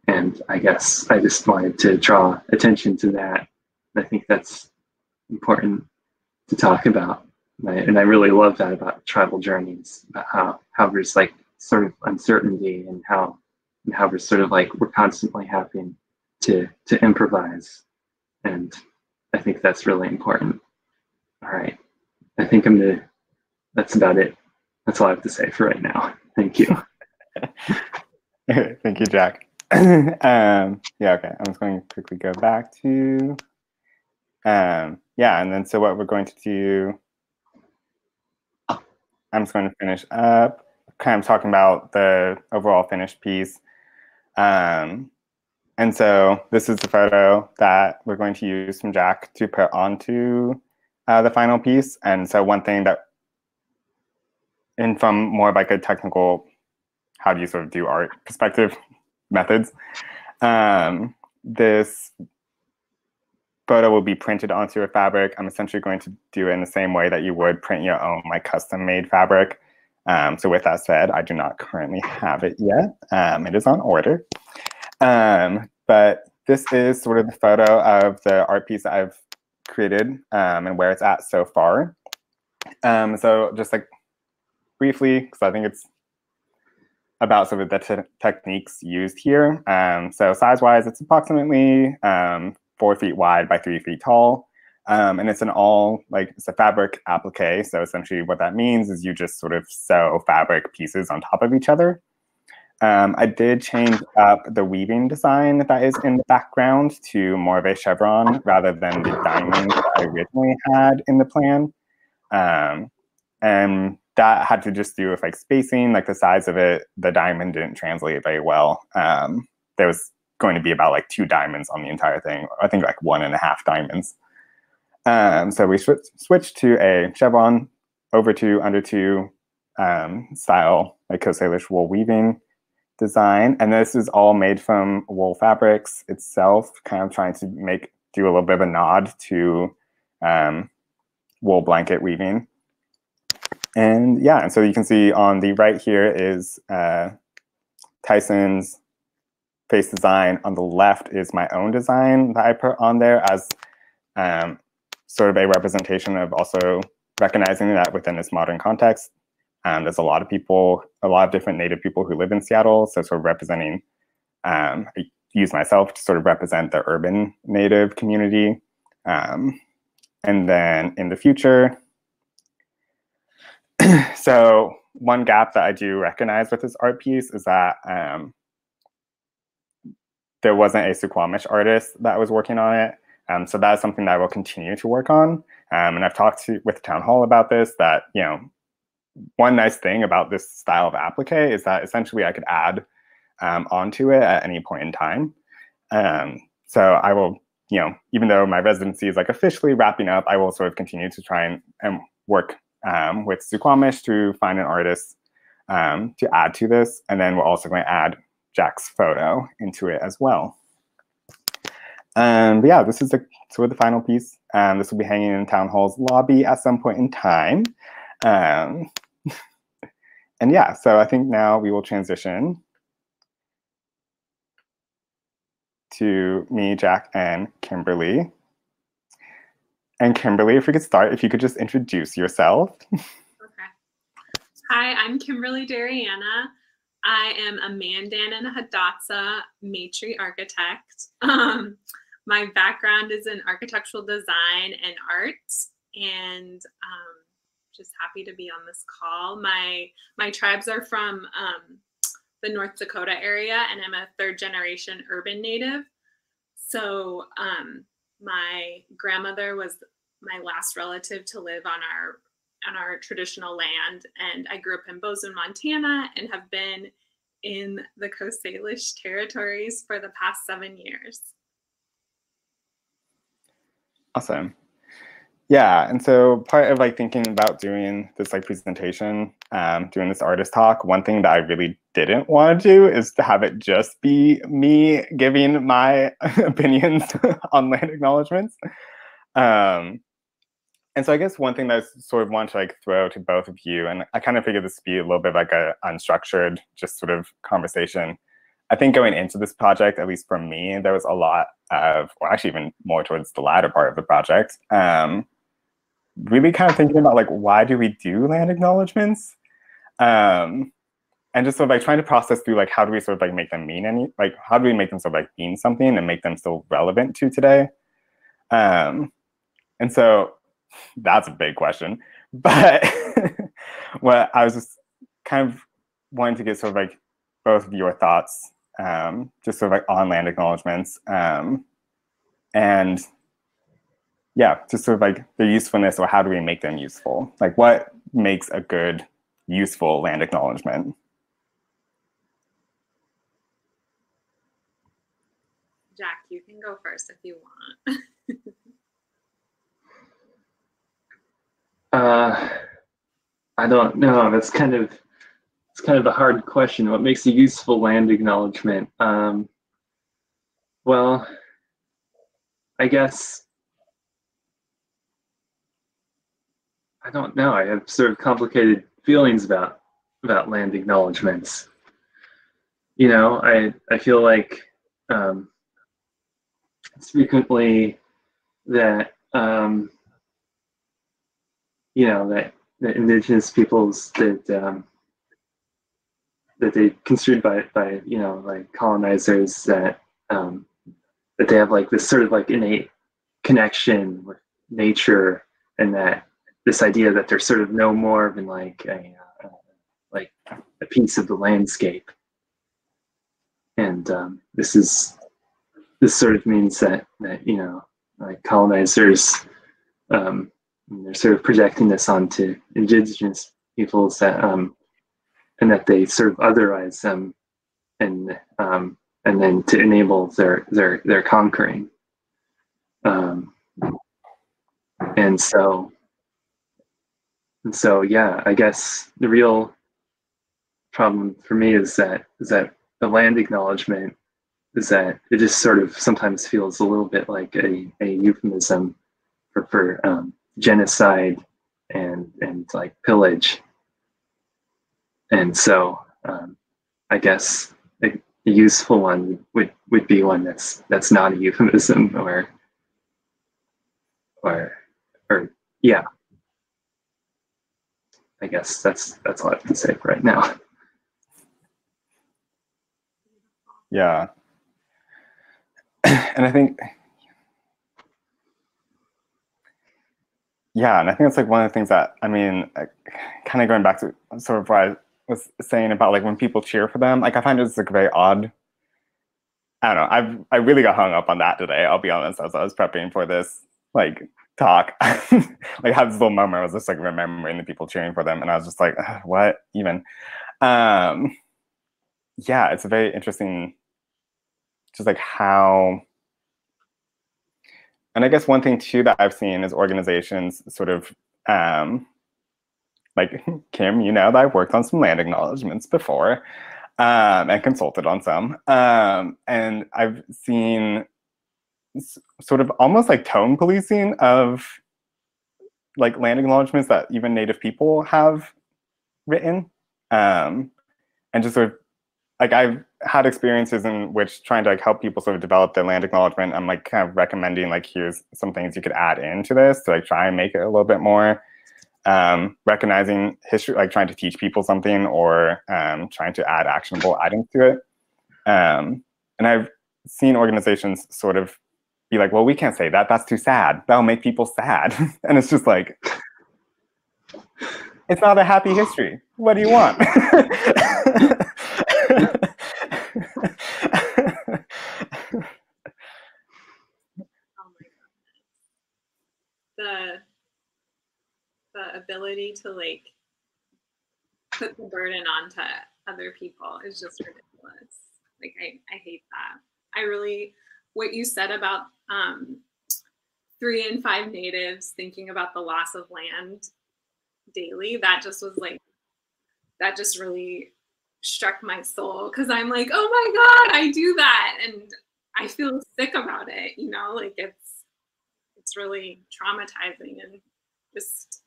And I guess I just wanted to draw attention to that. I think that's important to talk about. And I, and I really love that about tribal journeys, about how how there's like sort of uncertainty and how and how we're sort of like we're constantly having to to improvise. And I think that's really important. All right. I think I'm gonna. That's about it. That's all I have to say for right now. Thank you. Thank you, Jack. um, yeah, okay. I'm just going to quickly go back to, um, yeah, and then so what we're going to do, I'm just going to finish up kind of talking about the overall finished piece. Um, and so this is the photo that we're going to use from Jack to put onto uh, the final piece. And so one thing that, and from more like a technical, how do you sort of do art perspective methods, um, this photo will be printed onto a fabric. I'm essentially going to do it in the same way that you would print your own like custom made fabric. Um, so with that said, I do not currently have it yet. Um, it is on order. Um, but this is sort of the photo of the art piece I've created um, and where it's at so far. Um, so just like briefly, because I think it's about sort of the te techniques used here. Um, so size-wise, it's approximately four feet wide by three feet tall. Um, and it's an all like it's a fabric applique. So essentially, what that means is you just sort of sew fabric pieces on top of each other. Um, I did change up the weaving design that is in the background to more of a chevron rather than the diamond that I originally had in the plan. Um, and that had to just do with like spacing, like the size of it. The diamond didn't translate very well. Um, there was going to be about like two diamonds on the entire thing. I think like one and a half diamonds. Um, so we sw switched to a chevron over two, under two um, style, like Coast Salish wool weaving design. And this is all made from wool fabrics itself, kind of trying to make, do a little bit of a nod to um, wool blanket weaving. And yeah, and so you can see on the right here is uh, Tyson's face design. On the left is my own design that I put on there as um, sort of a representation of also recognizing that within this modern context, um, there's a lot of people, a lot of different Native people who live in Seattle. So sort of representing, um, I use myself to sort of represent the urban Native community. Um, and then in the future, so one gap that I do recognize with this art piece is that um, there wasn't a Suquamish artist that was working on it. Um, so that is something that I will continue to work on. Um, and I've talked to, with Town Hall about this, that, you know, one nice thing about this style of applique is that essentially I could add um, onto it at any point in time. Um, so I will, you know, even though my residency is like officially wrapping up, I will sort of continue to try and, and work um, with Suquamish to find an artist um, to add to this. And then we're also going to add Jack's photo into it as well. Um, but yeah, this is the, sort of the final piece. Um, this will be hanging in Town Hall's lobby at some point in time. Um, and yeah, so I think now we will transition to me, Jack, and Kimberly. And Kimberly, if we could start, if you could just introduce yourself. okay. Hi, I'm Kimberly Deriana. I am a Mandan and Hidatsa Matri architect. Um, my background is in architectural design and art, and um, just happy to be on this call. My my tribes are from um, the North Dakota area, and I'm a third generation urban native. So um, my grandmother was my last relative to live on our on our traditional land. And I grew up in Bozeman, Montana, and have been in the Coast Salish territories for the past seven years. Awesome. Yeah, and so part of like thinking about doing this like presentation, um, doing this artist talk, one thing that I really didn't want to do is to have it just be me giving my opinions on land acknowledgements. Um, and so I guess one thing that I sort of want to like throw to both of you, and I kind of figured this would be a little bit like a unstructured, just sort of conversation. I think going into this project, at least for me, there was a lot of, or actually even more towards the latter part of the project, um, really kind of thinking about like, why do we do land acknowledgements? Um, and just sort of like trying to process through like, how do we sort of like make them mean any, like, how do we make them sort of like mean something and make them still relevant to today? Um, and so that's a big question. But what I was just kind of wanting to get sort of like both of your thoughts, um, just sort of like on land acknowledgements, um, and yeah, just sort of like their usefulness or how do we make them useful? Like what makes a good useful land acknowledgement? Jack, you can go first if you want. uh, I don't know. That's kind of it's kind of a hard question. What makes a useful land acknowledgement? Um, well, I guess I don't know. I have sort of complicated feelings about about land acknowledgements. You know, I I feel like um, it's frequently that um, you know that, that indigenous peoples that um, that they construed by by you know like colonizers that um, that they have like this sort of like innate connection with nature and that this idea that they're sort of no more than like a uh, like a piece of the landscape. And um, this is this sort of means that that you know like colonizers um, they're sort of projecting this onto indigenous peoples that um, and that they sort of otherize them and um, and then to enable their their their conquering. Um, and so and so yeah i guess the real problem for me is that is that the land acknowledgement is that it just sort of sometimes feels a little bit like a, a euphemism for, for um, genocide and and like pillage and so um, I guess a, a, useful one would would be one that's that's not a euphemism or or or yeah. I guess that's that's all I to say right now. Yeah. And I think yeah, and I think it's like one of the things that I mean, kind of going back to sort of what I was saying about like when people cheer for them, like I find it's like very odd. I don't know. I've I really got hung up on that today. I'll be honest, as I was prepping for this like talk. like I had this little moment. I was just like remembering the people cheering for them, and I was just like, what even? Um, yeah, it's a very interesting, just like how. And I guess one thing too that I've seen is organizations sort of um, like Kim, you know that I've worked on some land acknowledgements before um, and consulted on some. Um, and I've seen sort of almost like tone policing of like land acknowledgements that even native people have written. Um, and just sort of like I've had experiences in which trying to like help people sort of develop their land acknowledgement, I'm like kind of recommending like here's some things you could add into this to like try and make it a little bit more um, recognizing history, like trying to teach people something or um, trying to add actionable items to it. Um, and I've seen organizations sort of be like, well, we can't say that. That's too sad. That'll make people sad. and it's just like, it's not a happy history. What do you want? Oh the the ability to like put the burden onto other people is just ridiculous. Like I, I hate that. I really what you said about um, three and five natives thinking about the loss of land daily, that just was like that just really struck my soul because I'm like, oh my God, I do that. And I feel sick about it, you know, like it's it's really traumatizing and just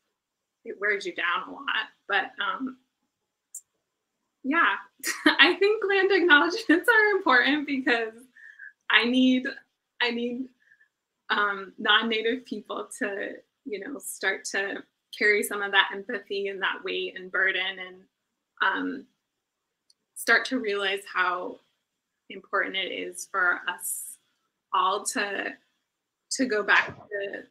it wears you down a lot. But um, yeah, I think land acknowledgements are important because I need I need um, non-native people to you know start to carry some of that empathy and that weight and burden and um, start to realize how important it is for us all to to go back to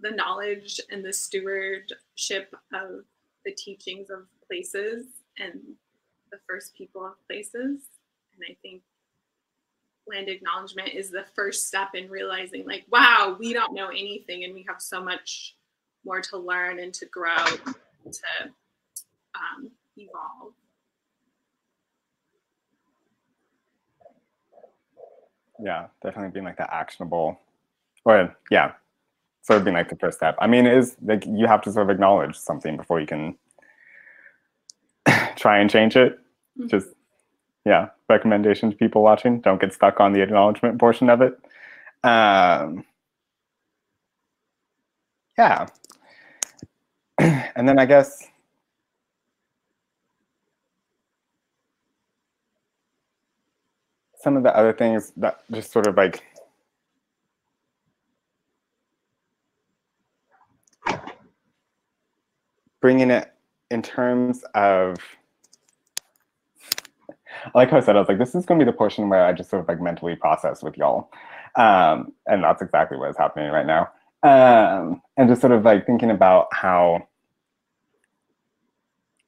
the knowledge and the stewardship of the teachings of places and the first people of places. And I think land acknowledgement is the first step in realizing like wow we don't know anything and we have so much more to learn and to grow to um, evolve. Yeah definitely being like the actionable or yeah sort of being like the first step. I mean is like you have to sort of acknowledge something before you can try and change it. Mm-hmm. just yeah, recommendation to people watching: don't get stuck on the acknowledgement portion of it. Um, yeah, and then I guess some of the other things that just sort of like bringing it in terms of like I said, I was like, this is going to be the portion where I just sort of like mentally process with y'all. Um, and that's exactly what is happening right now. Um, and just sort of like thinking about how,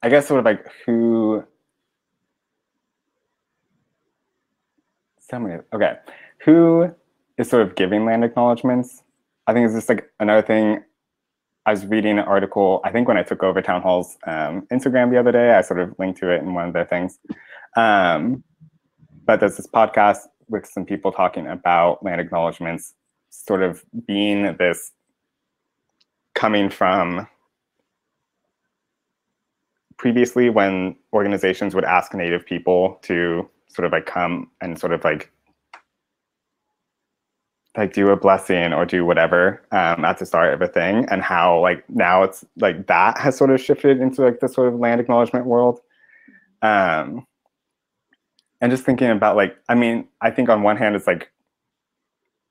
I guess, sort of like who so many. Okay, who is sort of giving land acknowledgements? I think it's just like another thing. I was reading an article. I think when I took over Town Hall's um, Instagram the other day, I sort of linked to it in one of their things. Um, but there's this podcast with some people talking about land acknowledgements, sort of being this coming from previously when organizations would ask Native people to sort of like come and sort of like like do a blessing or do whatever um, at the start of a thing and how like now it's like that has sort of shifted into like the sort of land acknowledgement world. Um, and just thinking about like i mean i think on one hand it's like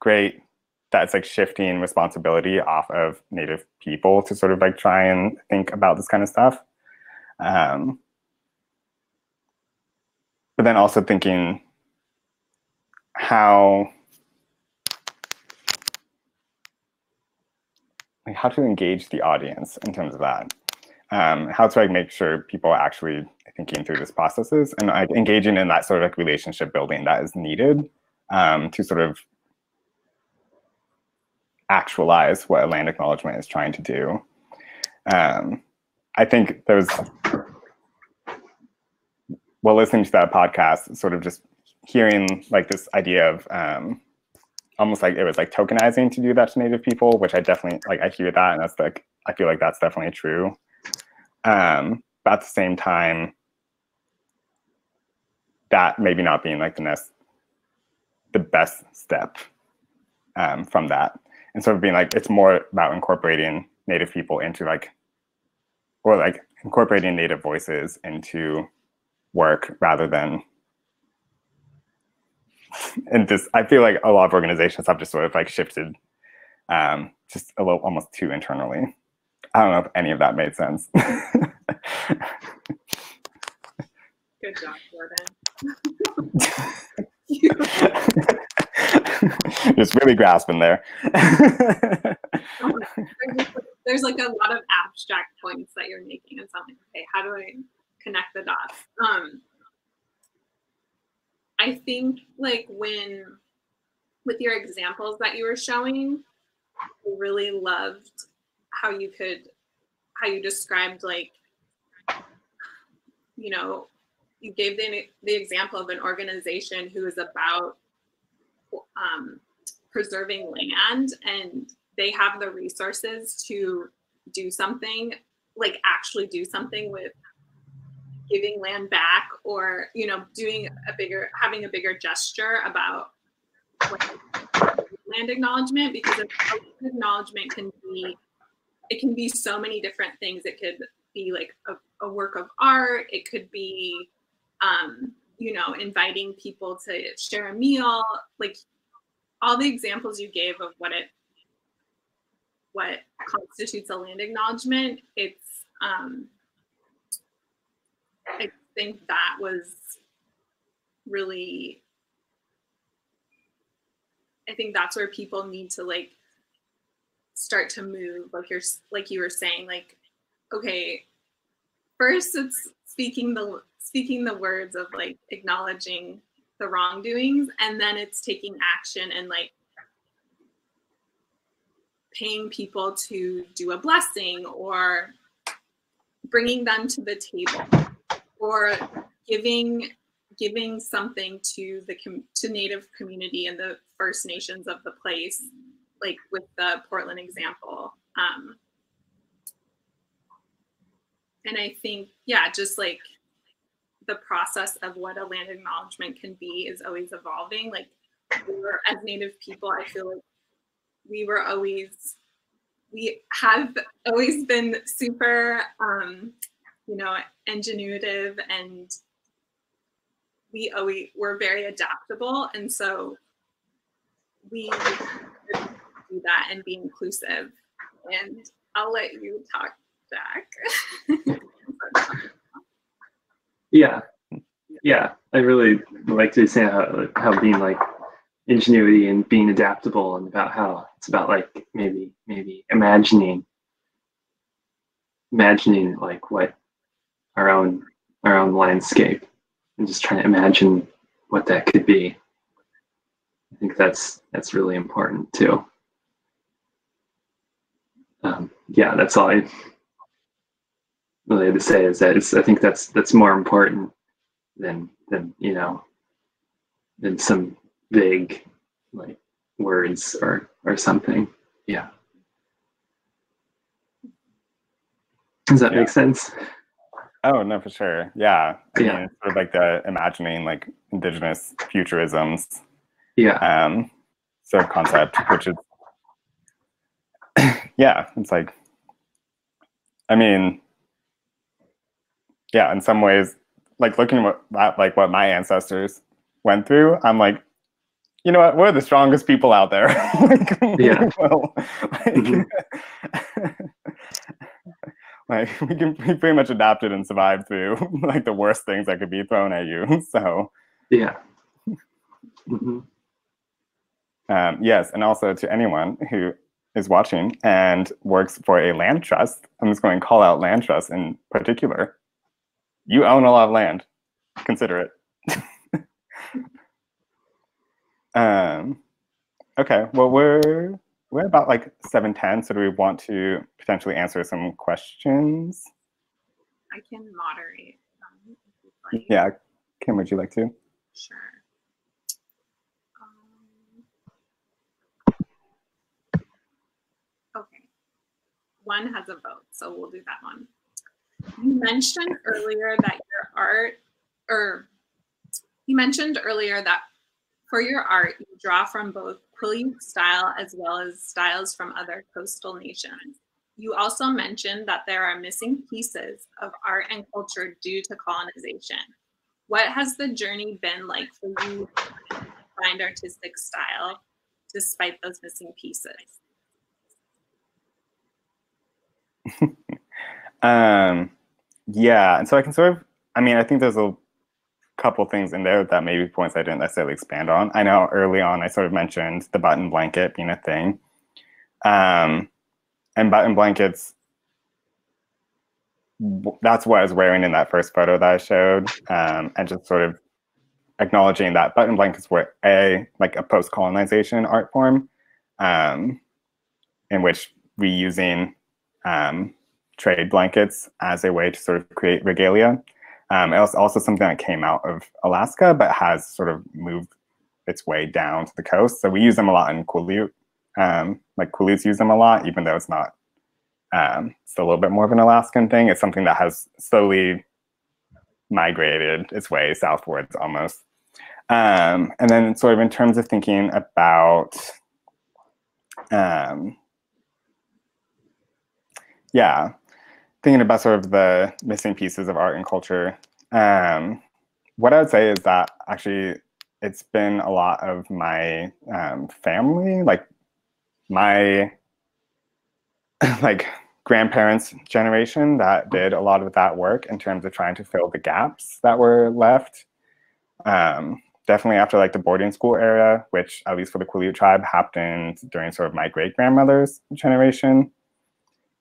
great that it's like shifting responsibility off of native people to sort of like try and think about this kind of stuff. Um, but then also thinking how like how to engage the audience in terms of that. Um, how to like make sure people actually thinking through these processes and engaging in that sort of like relationship building that is needed um, to sort of actualize what a land acknowledgement is trying to do um, i think there's while listening to that podcast, sort of just hearing like this idea of um, almost like it was like tokenizing to do that to Native people, which I definitely like. I hear that, and that's like I feel like that's definitely true. Um, but at the same time, that maybe not being like the next, the best step um, from that, and sort of being like it's more about incorporating Native people into like, or like incorporating Native voices into work rather than and this i feel like a lot of organizations have just sort of like shifted um, just a little almost too internally. I don't know if any of that made sense. Good job jordan just really grasping there there's like a lot of abstract points that you're making and i'm like okay how do i connect the dots. Um, I think like when with your examples that you were showing, I really loved how you could how you described like you know you gave the, the example of an organization who is about um, preserving land and they have the resources to do something like actually do something with giving land back or you know doing a bigger having a bigger gesture about land acknowledgement because acknowledgement can be it can be so many different things. It could be like a, a work of art. It could be um, you know inviting people to share a meal like all the examples you gave of what it what constitutes a land acknowledgement it's um, I think that was really I think that's where people need to like start to move like you're like you were saying like okay first it's speaking the speaking the words of like acknowledging the wrongdoings and then it's taking action and like paying people to do a blessing or bringing them to the table or giving giving something to the to native community and the first nations of the place like with the portland example um, and i think yeah just like the process of what a land acknowledgement can be is always evolving. Like we were, as native people i feel like we were always we have always been super um, you know ingenuitive and we always we're very adaptable. And so we do that and be inclusive. And i'll let you talk jack yeah. Yeah. I really like to say how, how being like ingenuity and being adaptable and about how it's about like maybe maybe imagining imagining like what our own our own landscape and just trying to imagine what that could be. I think that's that's really important too. Um, yeah that's all i really had to say is that it's i think that's that's more important than than you know than some big like words or or something. Yeah. Does that yeah. make sense? Oh no, for sure. Yeah. I yeah. Mean, sort of like the imagining like indigenous futurisms. Yeah. Um, sort of concept, which is yeah, it's like I mean, yeah, in some ways, like looking at like what my ancestors went through, I'm like, you know what? We're the strongest people out there. like, yeah. Well, like, mm-hmm. like, we can we pretty much adapted and survived through like the worst things that could be thrown at you. So yeah. Mm-hmm. Um, yes, and also to anyone who is watching and works for a land trust, I'm just going to call out land trust in particular. You own a lot of land. Consider it. Um, okay, well we're, we're about like seven ten. So do we want to potentially answer some questions? I can moderate. Um, like. Yeah, Kim, would you like to? Sure. Um, okay. One has a vote, so we'll do that one. You mentioned earlier that your art, or you mentioned earlier that for your art, you draw from both Quileute style as well as styles from other coastal nations. You also mentioned that there are missing pieces of art and culture due to colonization. What has the journey been like for you to find artistic style despite those missing pieces? um, yeah, and so I can sort of, I mean, I think there's a couple things in there that maybe points I didn't necessarily expand on. I know early on I sort of mentioned the button blanket being a thing. Um, and button blankets, that's what I was wearing in that first photo that I showed. Um, and just sort of acknowledging that button blankets were a, like a post-colonization art form um, in which reusing um, trade blankets as a way to sort of create regalia um, it was also something that came out of Alaska, but has sort of moved its way down to the coast. So we use them a lot in Quileute. Um, like Quileutes use them a lot, even though it's not, um, it's a little bit more of an Alaskan thing. It's something that has slowly migrated its way southwards almost. Um, and then sort of in terms of thinking about, um, yeah, thinking about sort of the missing pieces of art and culture, um, what I would say is that actually it's been a lot of my um, family, like my like grandparents' generation that did a lot of that work in terms of trying to fill the gaps that were left. Um, definitely after like the boarding school era, which at least for the Quileute tribe happened during sort of my great grandmother's generation.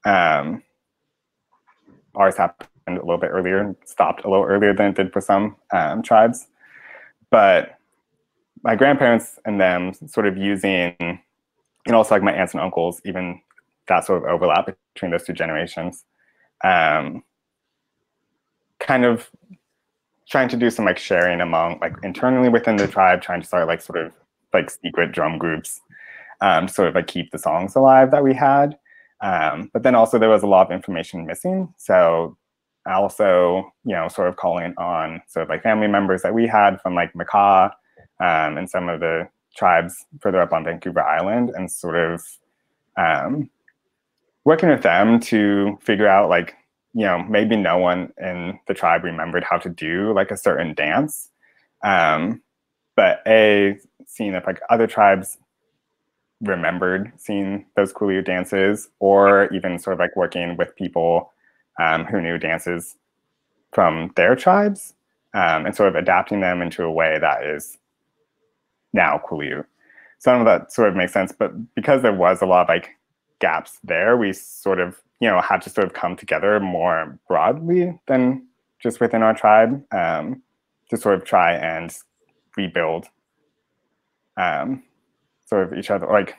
Um, ours happened a little bit earlier and stopped a little earlier than it did for some um, tribes. But my grandparents and them sort of using, and also like my aunts and uncles, even that sort of overlap between those two generations, um, kind of trying to do some like sharing among like internally within the tribe, trying to start like sort of like secret drum groups, um, sort of like keep the songs alive that we had. Um, but then also there was a lot of information missing. So also, you know, sort of calling on sort of like family members that we had from like Makah um, and some of the tribes further up on Vancouver Island and sort of um, working with them to figure out like, you know, maybe no one in the tribe remembered how to do like a certain dance. Um, but A, seeing if like other tribes remembered seeing those Quileute dances or even sort of like working with people um, who knew dances from their tribes um, and sort of adapting them into a way that is now Quileute. Some of that sort of makes sense, but because there was a lot of like gaps there, we sort of, you know, had to sort of come together more broadly than just within our tribe um, to sort of try and rebuild um, sort of each other, like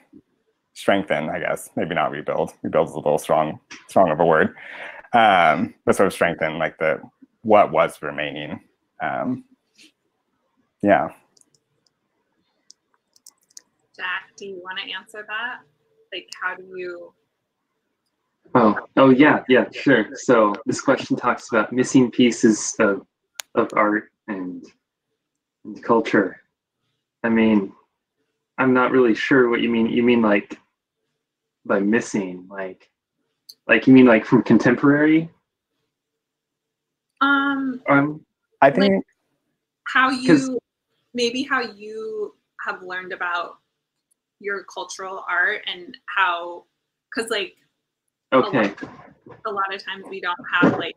strengthen, I guess, maybe not rebuild. Rebuild is a little strong, strong of a word, um, but sort of strengthen like the what was remaining. Um, yeah. Jack, do you want to answer that? Like, how do you? Oh, oh yeah, yeah, sure. So this question talks about missing pieces of of art and, and culture. I mean, I'm not really sure what you mean. You mean like by missing, like, like you mean like from contemporary? Um, Um, I think how you maybe how you have learned about your cultural art and how because like okay. a lot of times we don't have like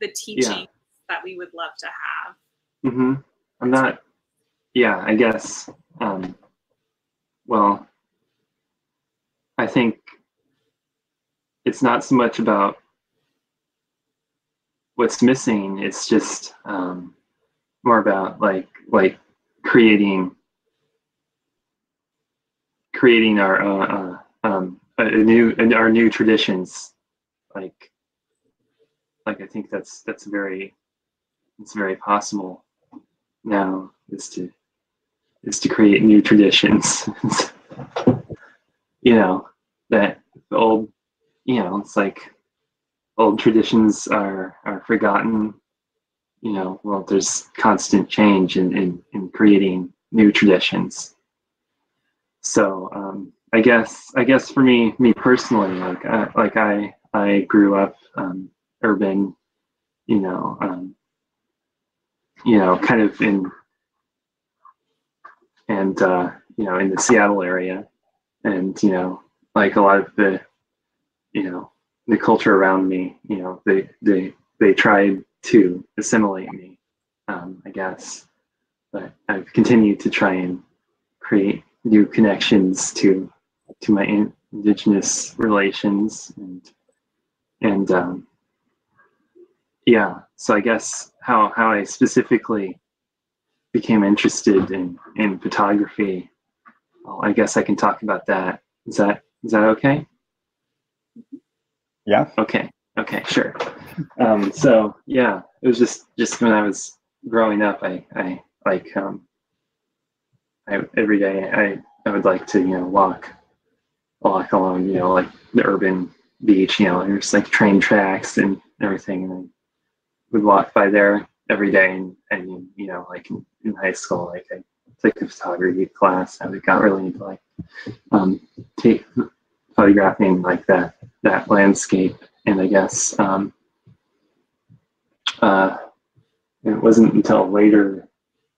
the teaching that we would love to have Mm-hmm. I'm not. Yeah, I guess. Um, well, I think it's not so much about what's missing. It's just um, more about like like creating creating our uh, uh, um, a, a new and our new traditions. Like like I think that's that's very it's very possible now is to is to create new traditions. You know that old you know it's like old traditions are are forgotten. You know well there's constant change in in, in creating new traditions. So um i guess i guess for me me personally like I, like i i grew up um urban you know um you know, kind of in and uh, you know in the Seattle area, and you know, like a lot of the, you know, the culture around me, you know, they they they tried to assimilate me, um, I guess, but I've continued to try and create new connections to to my indigenous relations and and um, yeah. So i guess how how i specifically became interested in in photography. Well, i guess i can talk about that. Is that is that okay? Yeah. okay. Okay sure. Um so yeah it was just just when i was growing up i i like um i every day i i would like to you know walk walk along you know like the urban beach you know there's like train tracks and everything and then would walk by there every day and, and you know like in, high school like i took a photography class and we got really into like um take photographing like that that landscape and i guess um uh it wasn't until later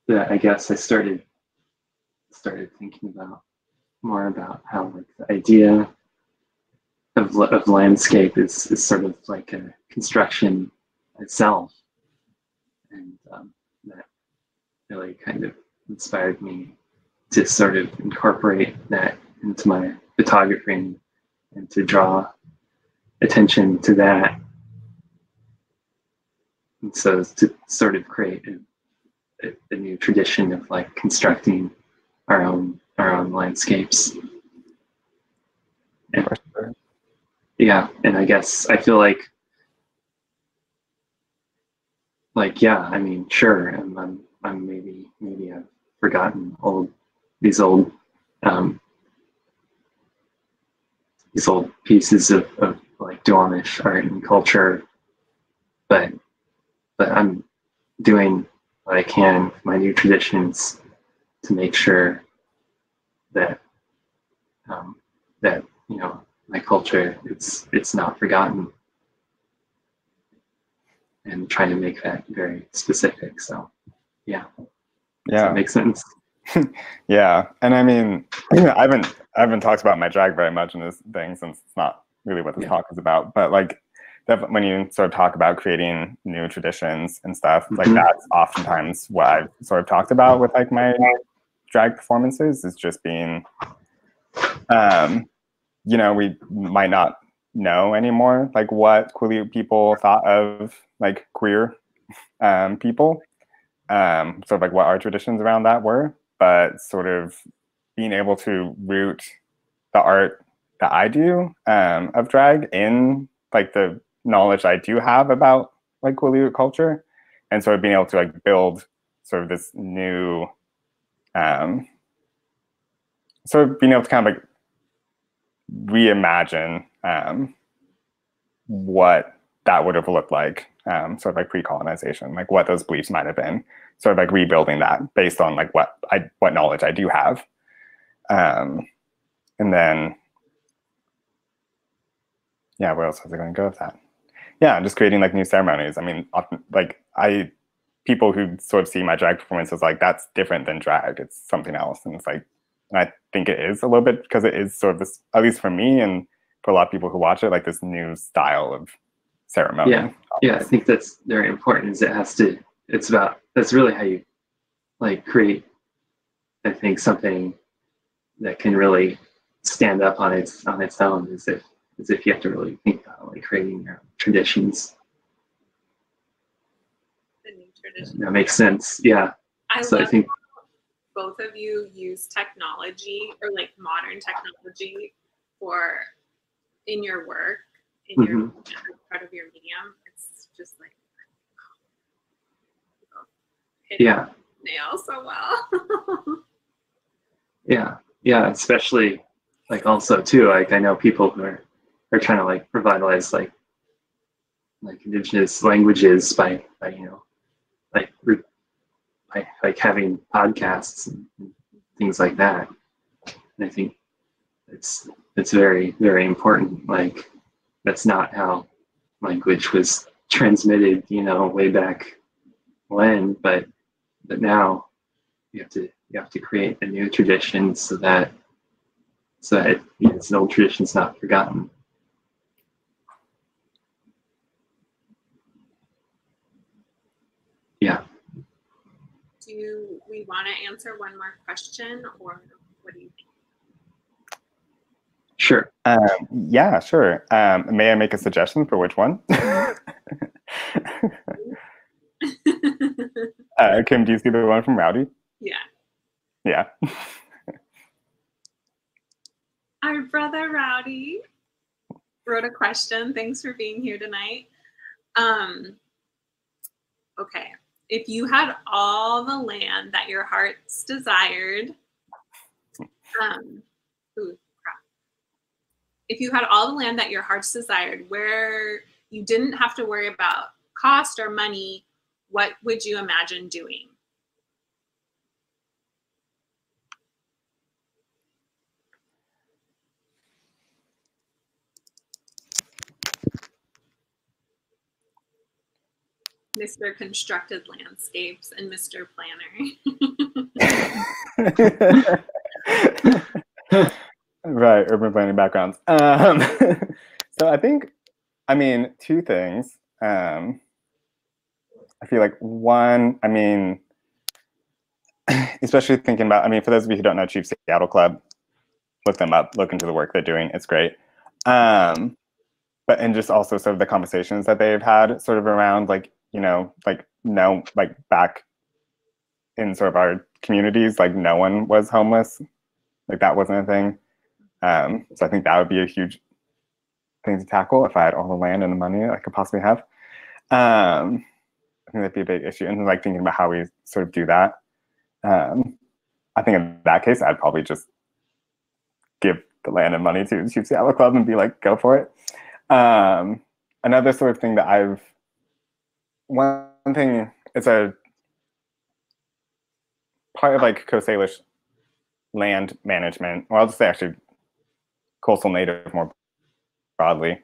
that i guess i started started thinking about more about how like the idea of, of landscape is, is sort of like a construction itself. And um, that really kind of inspired me to sort of incorporate that into my photography and, and to draw attention to that. And so to sort of create a, a, a new tradition of like constructing our own our own landscapes. And, yeah, and I guess I feel like like yeah, I mean, sure, I'm, I'm, I'm maybe maybe I've forgotten old these old um, these old pieces of, of like Duwamish art and culture, but but I'm doing what I can with my new traditions to make sure that um, that you know my culture it's it's not forgotten and trying to make that very specific so yeah Yeah. makes sense Yeah, and I mean, I haven't I haven't talked about my drag very much in this thing since it's not really what the Yeah. talk is about. But like, when you sort of talk about creating new traditions and stuff, like Mhm. that's oftentimes what I've sort of talked about with like my drag performances is just being, um, you know, we might not know anymore like what queer people thought of like queer um, people, um, sort of like what our traditions around that were but sort of being able to root the art that I do um, of drag in like the knowledge I do have about like Quileute culture, and sort of being able to like build sort of this new, um, sort of being able to kind of like reimagine um, what that would have looked like, um, sort of like pre-colonization, like what those beliefs might have been sort of like rebuilding that based on like what I what knowledge I do have. Um, and then yeah, where else was I going to go with that? Yeah, just creating like new ceremonies. I mean, often, like I people who sort of see my drag performance as like that's different than drag. It's something else, and it's like and I think it is a little bit because it is sort of this, at least for me and for a lot of people who watch it, like this new style of ceremony. Yeah. yeah i think that's very important is it has to it's about that's really how you like create i think something that can really stand up on its on its own is if is if you have to really think about like creating your own traditions The new tradition. that makes sense yeah I so i love think both of you use technology or like modern technology for in your work in your Mm-hmm. part of your medium it's just like hit yeah. nail so well. Yeah. Yeah especially like also too like i know people who are are trying to like revitalize like like indigenous languages by by you know like re- by like having podcasts and, and things like that. And i think it's it's very very important like that's not how language was transmitted you know way back when but but now you have to you have to create a new tradition so that so that you know, it's an old tradition's not forgotten. Yeah. do we want to answer one more question or what do you Sure. Um, yeah, sure. Um, may I make a suggestion for which one? uh, Kim, do you see the one from Rowdy? yeah Yeah. Our brother Rowdy wrote a question. Thanks for being here tonight. Um, okay. If you had all the land that your heart's desired, um, ooh, crap. If you had all the land that your heart's desired, where you didn't have to worry about cost or money, what would you imagine doing? Mr. Constructed Landscapes and Mr. Planner. right, urban planning backgrounds. Um, so I think, I mean, two things. Um, I feel like one, I mean, especially thinking about, I mean, for those of you who don't know Chief Seattle Club, look them up, look into the work they're doing. It's great. Um, but and just also sort of the conversations that they've had sort of around like, you know, like no, like back in sort of our communities, like no one was homeless. Like that wasn't a thing. Um, so I think that would be a huge thing to tackle if I had all the land and the money I could possibly have. Um, I think that'd be a big issue. And like thinking about how we sort of do that. Um, I think in that case, I'd probably just give the land and money to Chief Seattle Club and be like, go for it. Um, another sort of thing that I've one thing it's a part of like Coast Salish land management, well, I'll just say actually coastal native more broadly.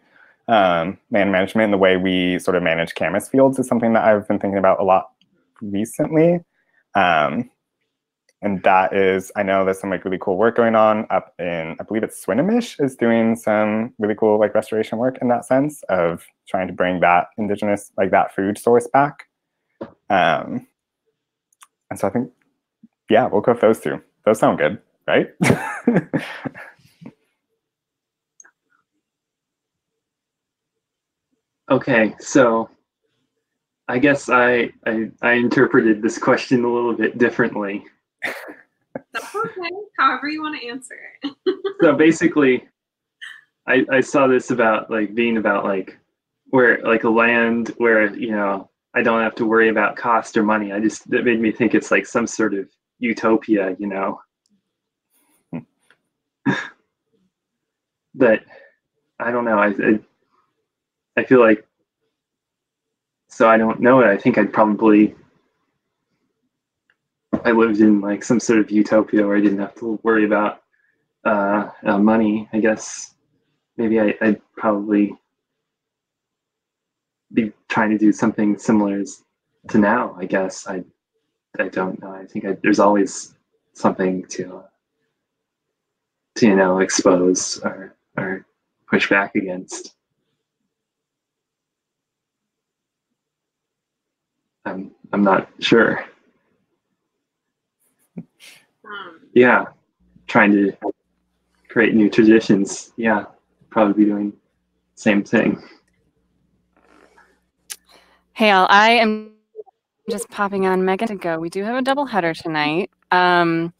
Um, land management and the way we sort of manage camas fields is something that I've been thinking about a lot recently. Um, and that is, I know there's some like really cool work going on up in, I believe it's Swinomish is doing some really cool like restoration work in that sense of trying to bring that indigenous, like that food source back. Um, and so I think, yeah, we'll go with those two. Those sound good, right? okay, so I guess I, I I interpreted this question a little bit differently. That's okay. However you want to answer it. so basically, I I saw this about like being about like where like a land where you know I don't have to worry about cost or money. I just that made me think it's like some sort of utopia, you know. Hmm. but I don't know. I, I I feel like so I don't know. I think I'd probably I lived in like some sort of utopia where I didn't have to worry about uh, uh, money. I guess maybe I, I'd probably be trying to do something similar to now. I guess I I don't know. I think I, there's always something to to you know expose or or push back against. I'm I'm not sure. Um, Yeah, trying to create new traditions. Yeah, probably be doing same thing. Hey, all. I am just popping on Megan to go. We do have a double header tonight. Um,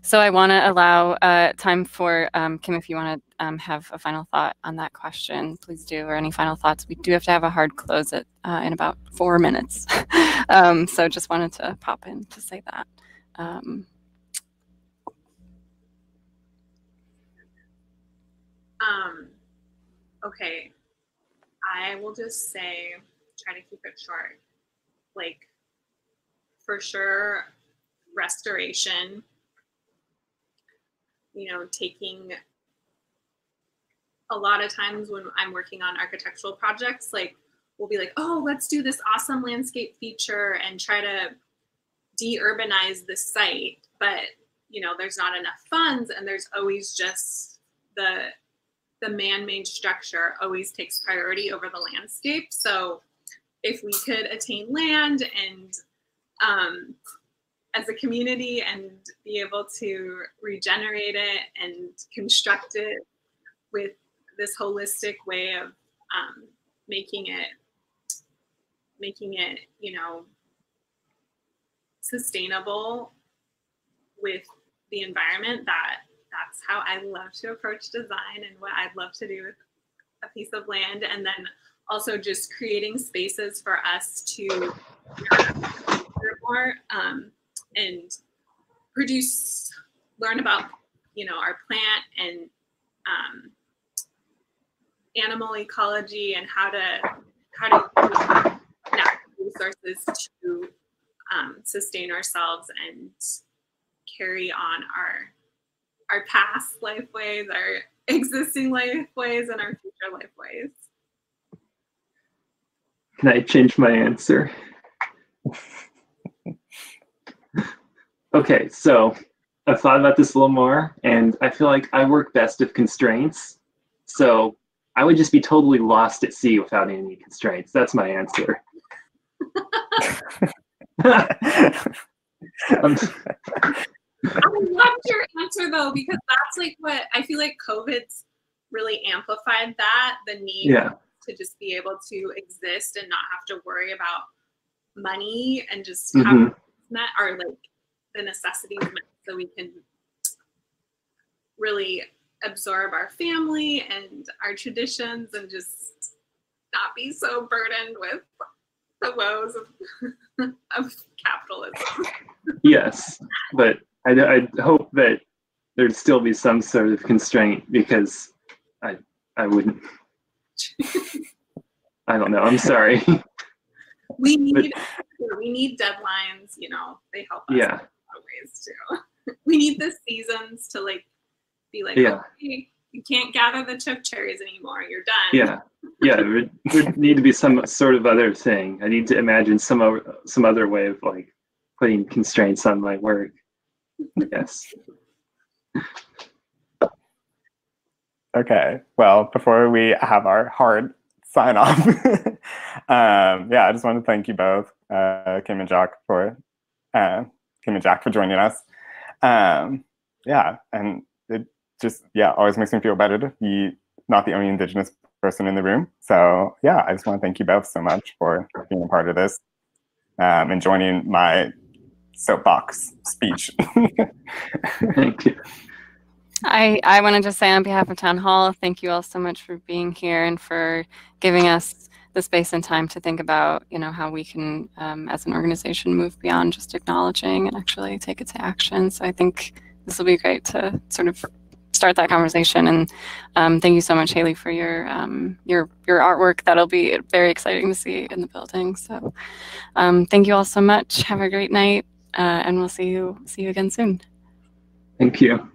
so I want to allow uh, time for um, Kim, if you want to um, have a final thought on that question, please do, or any final thoughts. We do have to have a hard close it uh, in about four minutes. um, so just wanted to pop in to say that. Um, Um, okay. I will just say, try to keep it short. Like, for sure, restoration, you know, taking a lot of times when I'm working on architectural projects, like, we'll be like, oh, let's do this awesome landscape feature and try to de-urbanize this site. But, you know, there's not enough funds and there's always just the the man-made structure always takes priority over the landscape. So if we could attain land and um, as a community and be able to regenerate it and construct it with this holistic way of um, making it making it you know sustainable with the environment that that's how I love to approach design and what I'd love to do with a piece of land. And then also just creating spaces for us to more um, and produce, learn about, you know, our plant and um, animal ecology and how to how to use resources to um, sustain ourselves and carry on our our past life ways, our existing life ways, and our future life ways. Can I change my answer? Okay, so I've thought about this a little more, and I feel like I work best with constraints. So I would just be totally lost at sea without any constraints. That's my answer. um, I loved your answer though, because that's like what I feel like COVID's really amplified that the need yeah. to just be able to exist and not have to worry about money and just Mhm. have met or like the necessities so we can really absorb our family and our traditions and just not be so burdened with the woes of, of capitalism. yes, but I, I hope that there'd still be some sort of constraint because I I wouldn't. I don't know. I'm sorry. we need we need deadlines. You know, they help us yeah. In a lot of ways too. we need the seasons to like be like, Yeah. okay, you can't gather the choke cherries anymore. You're done. Yeah, yeah. There would, would need to be some sort of other thing. I need to imagine some some other way of like putting constraints on my work. I guess. Okay. Well, before we have our hard sign off, um, yeah, I just want to thank you both, uh, Kim and Jock, for uh, Kim and Jack for joining us. Um, yeah, and it just yeah always makes me feel better to be not the only Indigenous person in the room. So yeah, I just want to thank you both so much for being a part of this um, and joining my soapbox speech. Thank you. I, I want to just say on behalf of Town Hall, thank you all so much for being here and for giving us the space and time to think about, you know, how we can, um, as an organization, move beyond just acknowledging and actually take it to action. So I think this will be great to sort of start that conversation. And um, thank you so much, Hailey, for your um, your your artwork. That'll be very exciting to see in the building. So um, thank you all so much. Have a great night, uh, and we'll see you see you again soon. Thank you.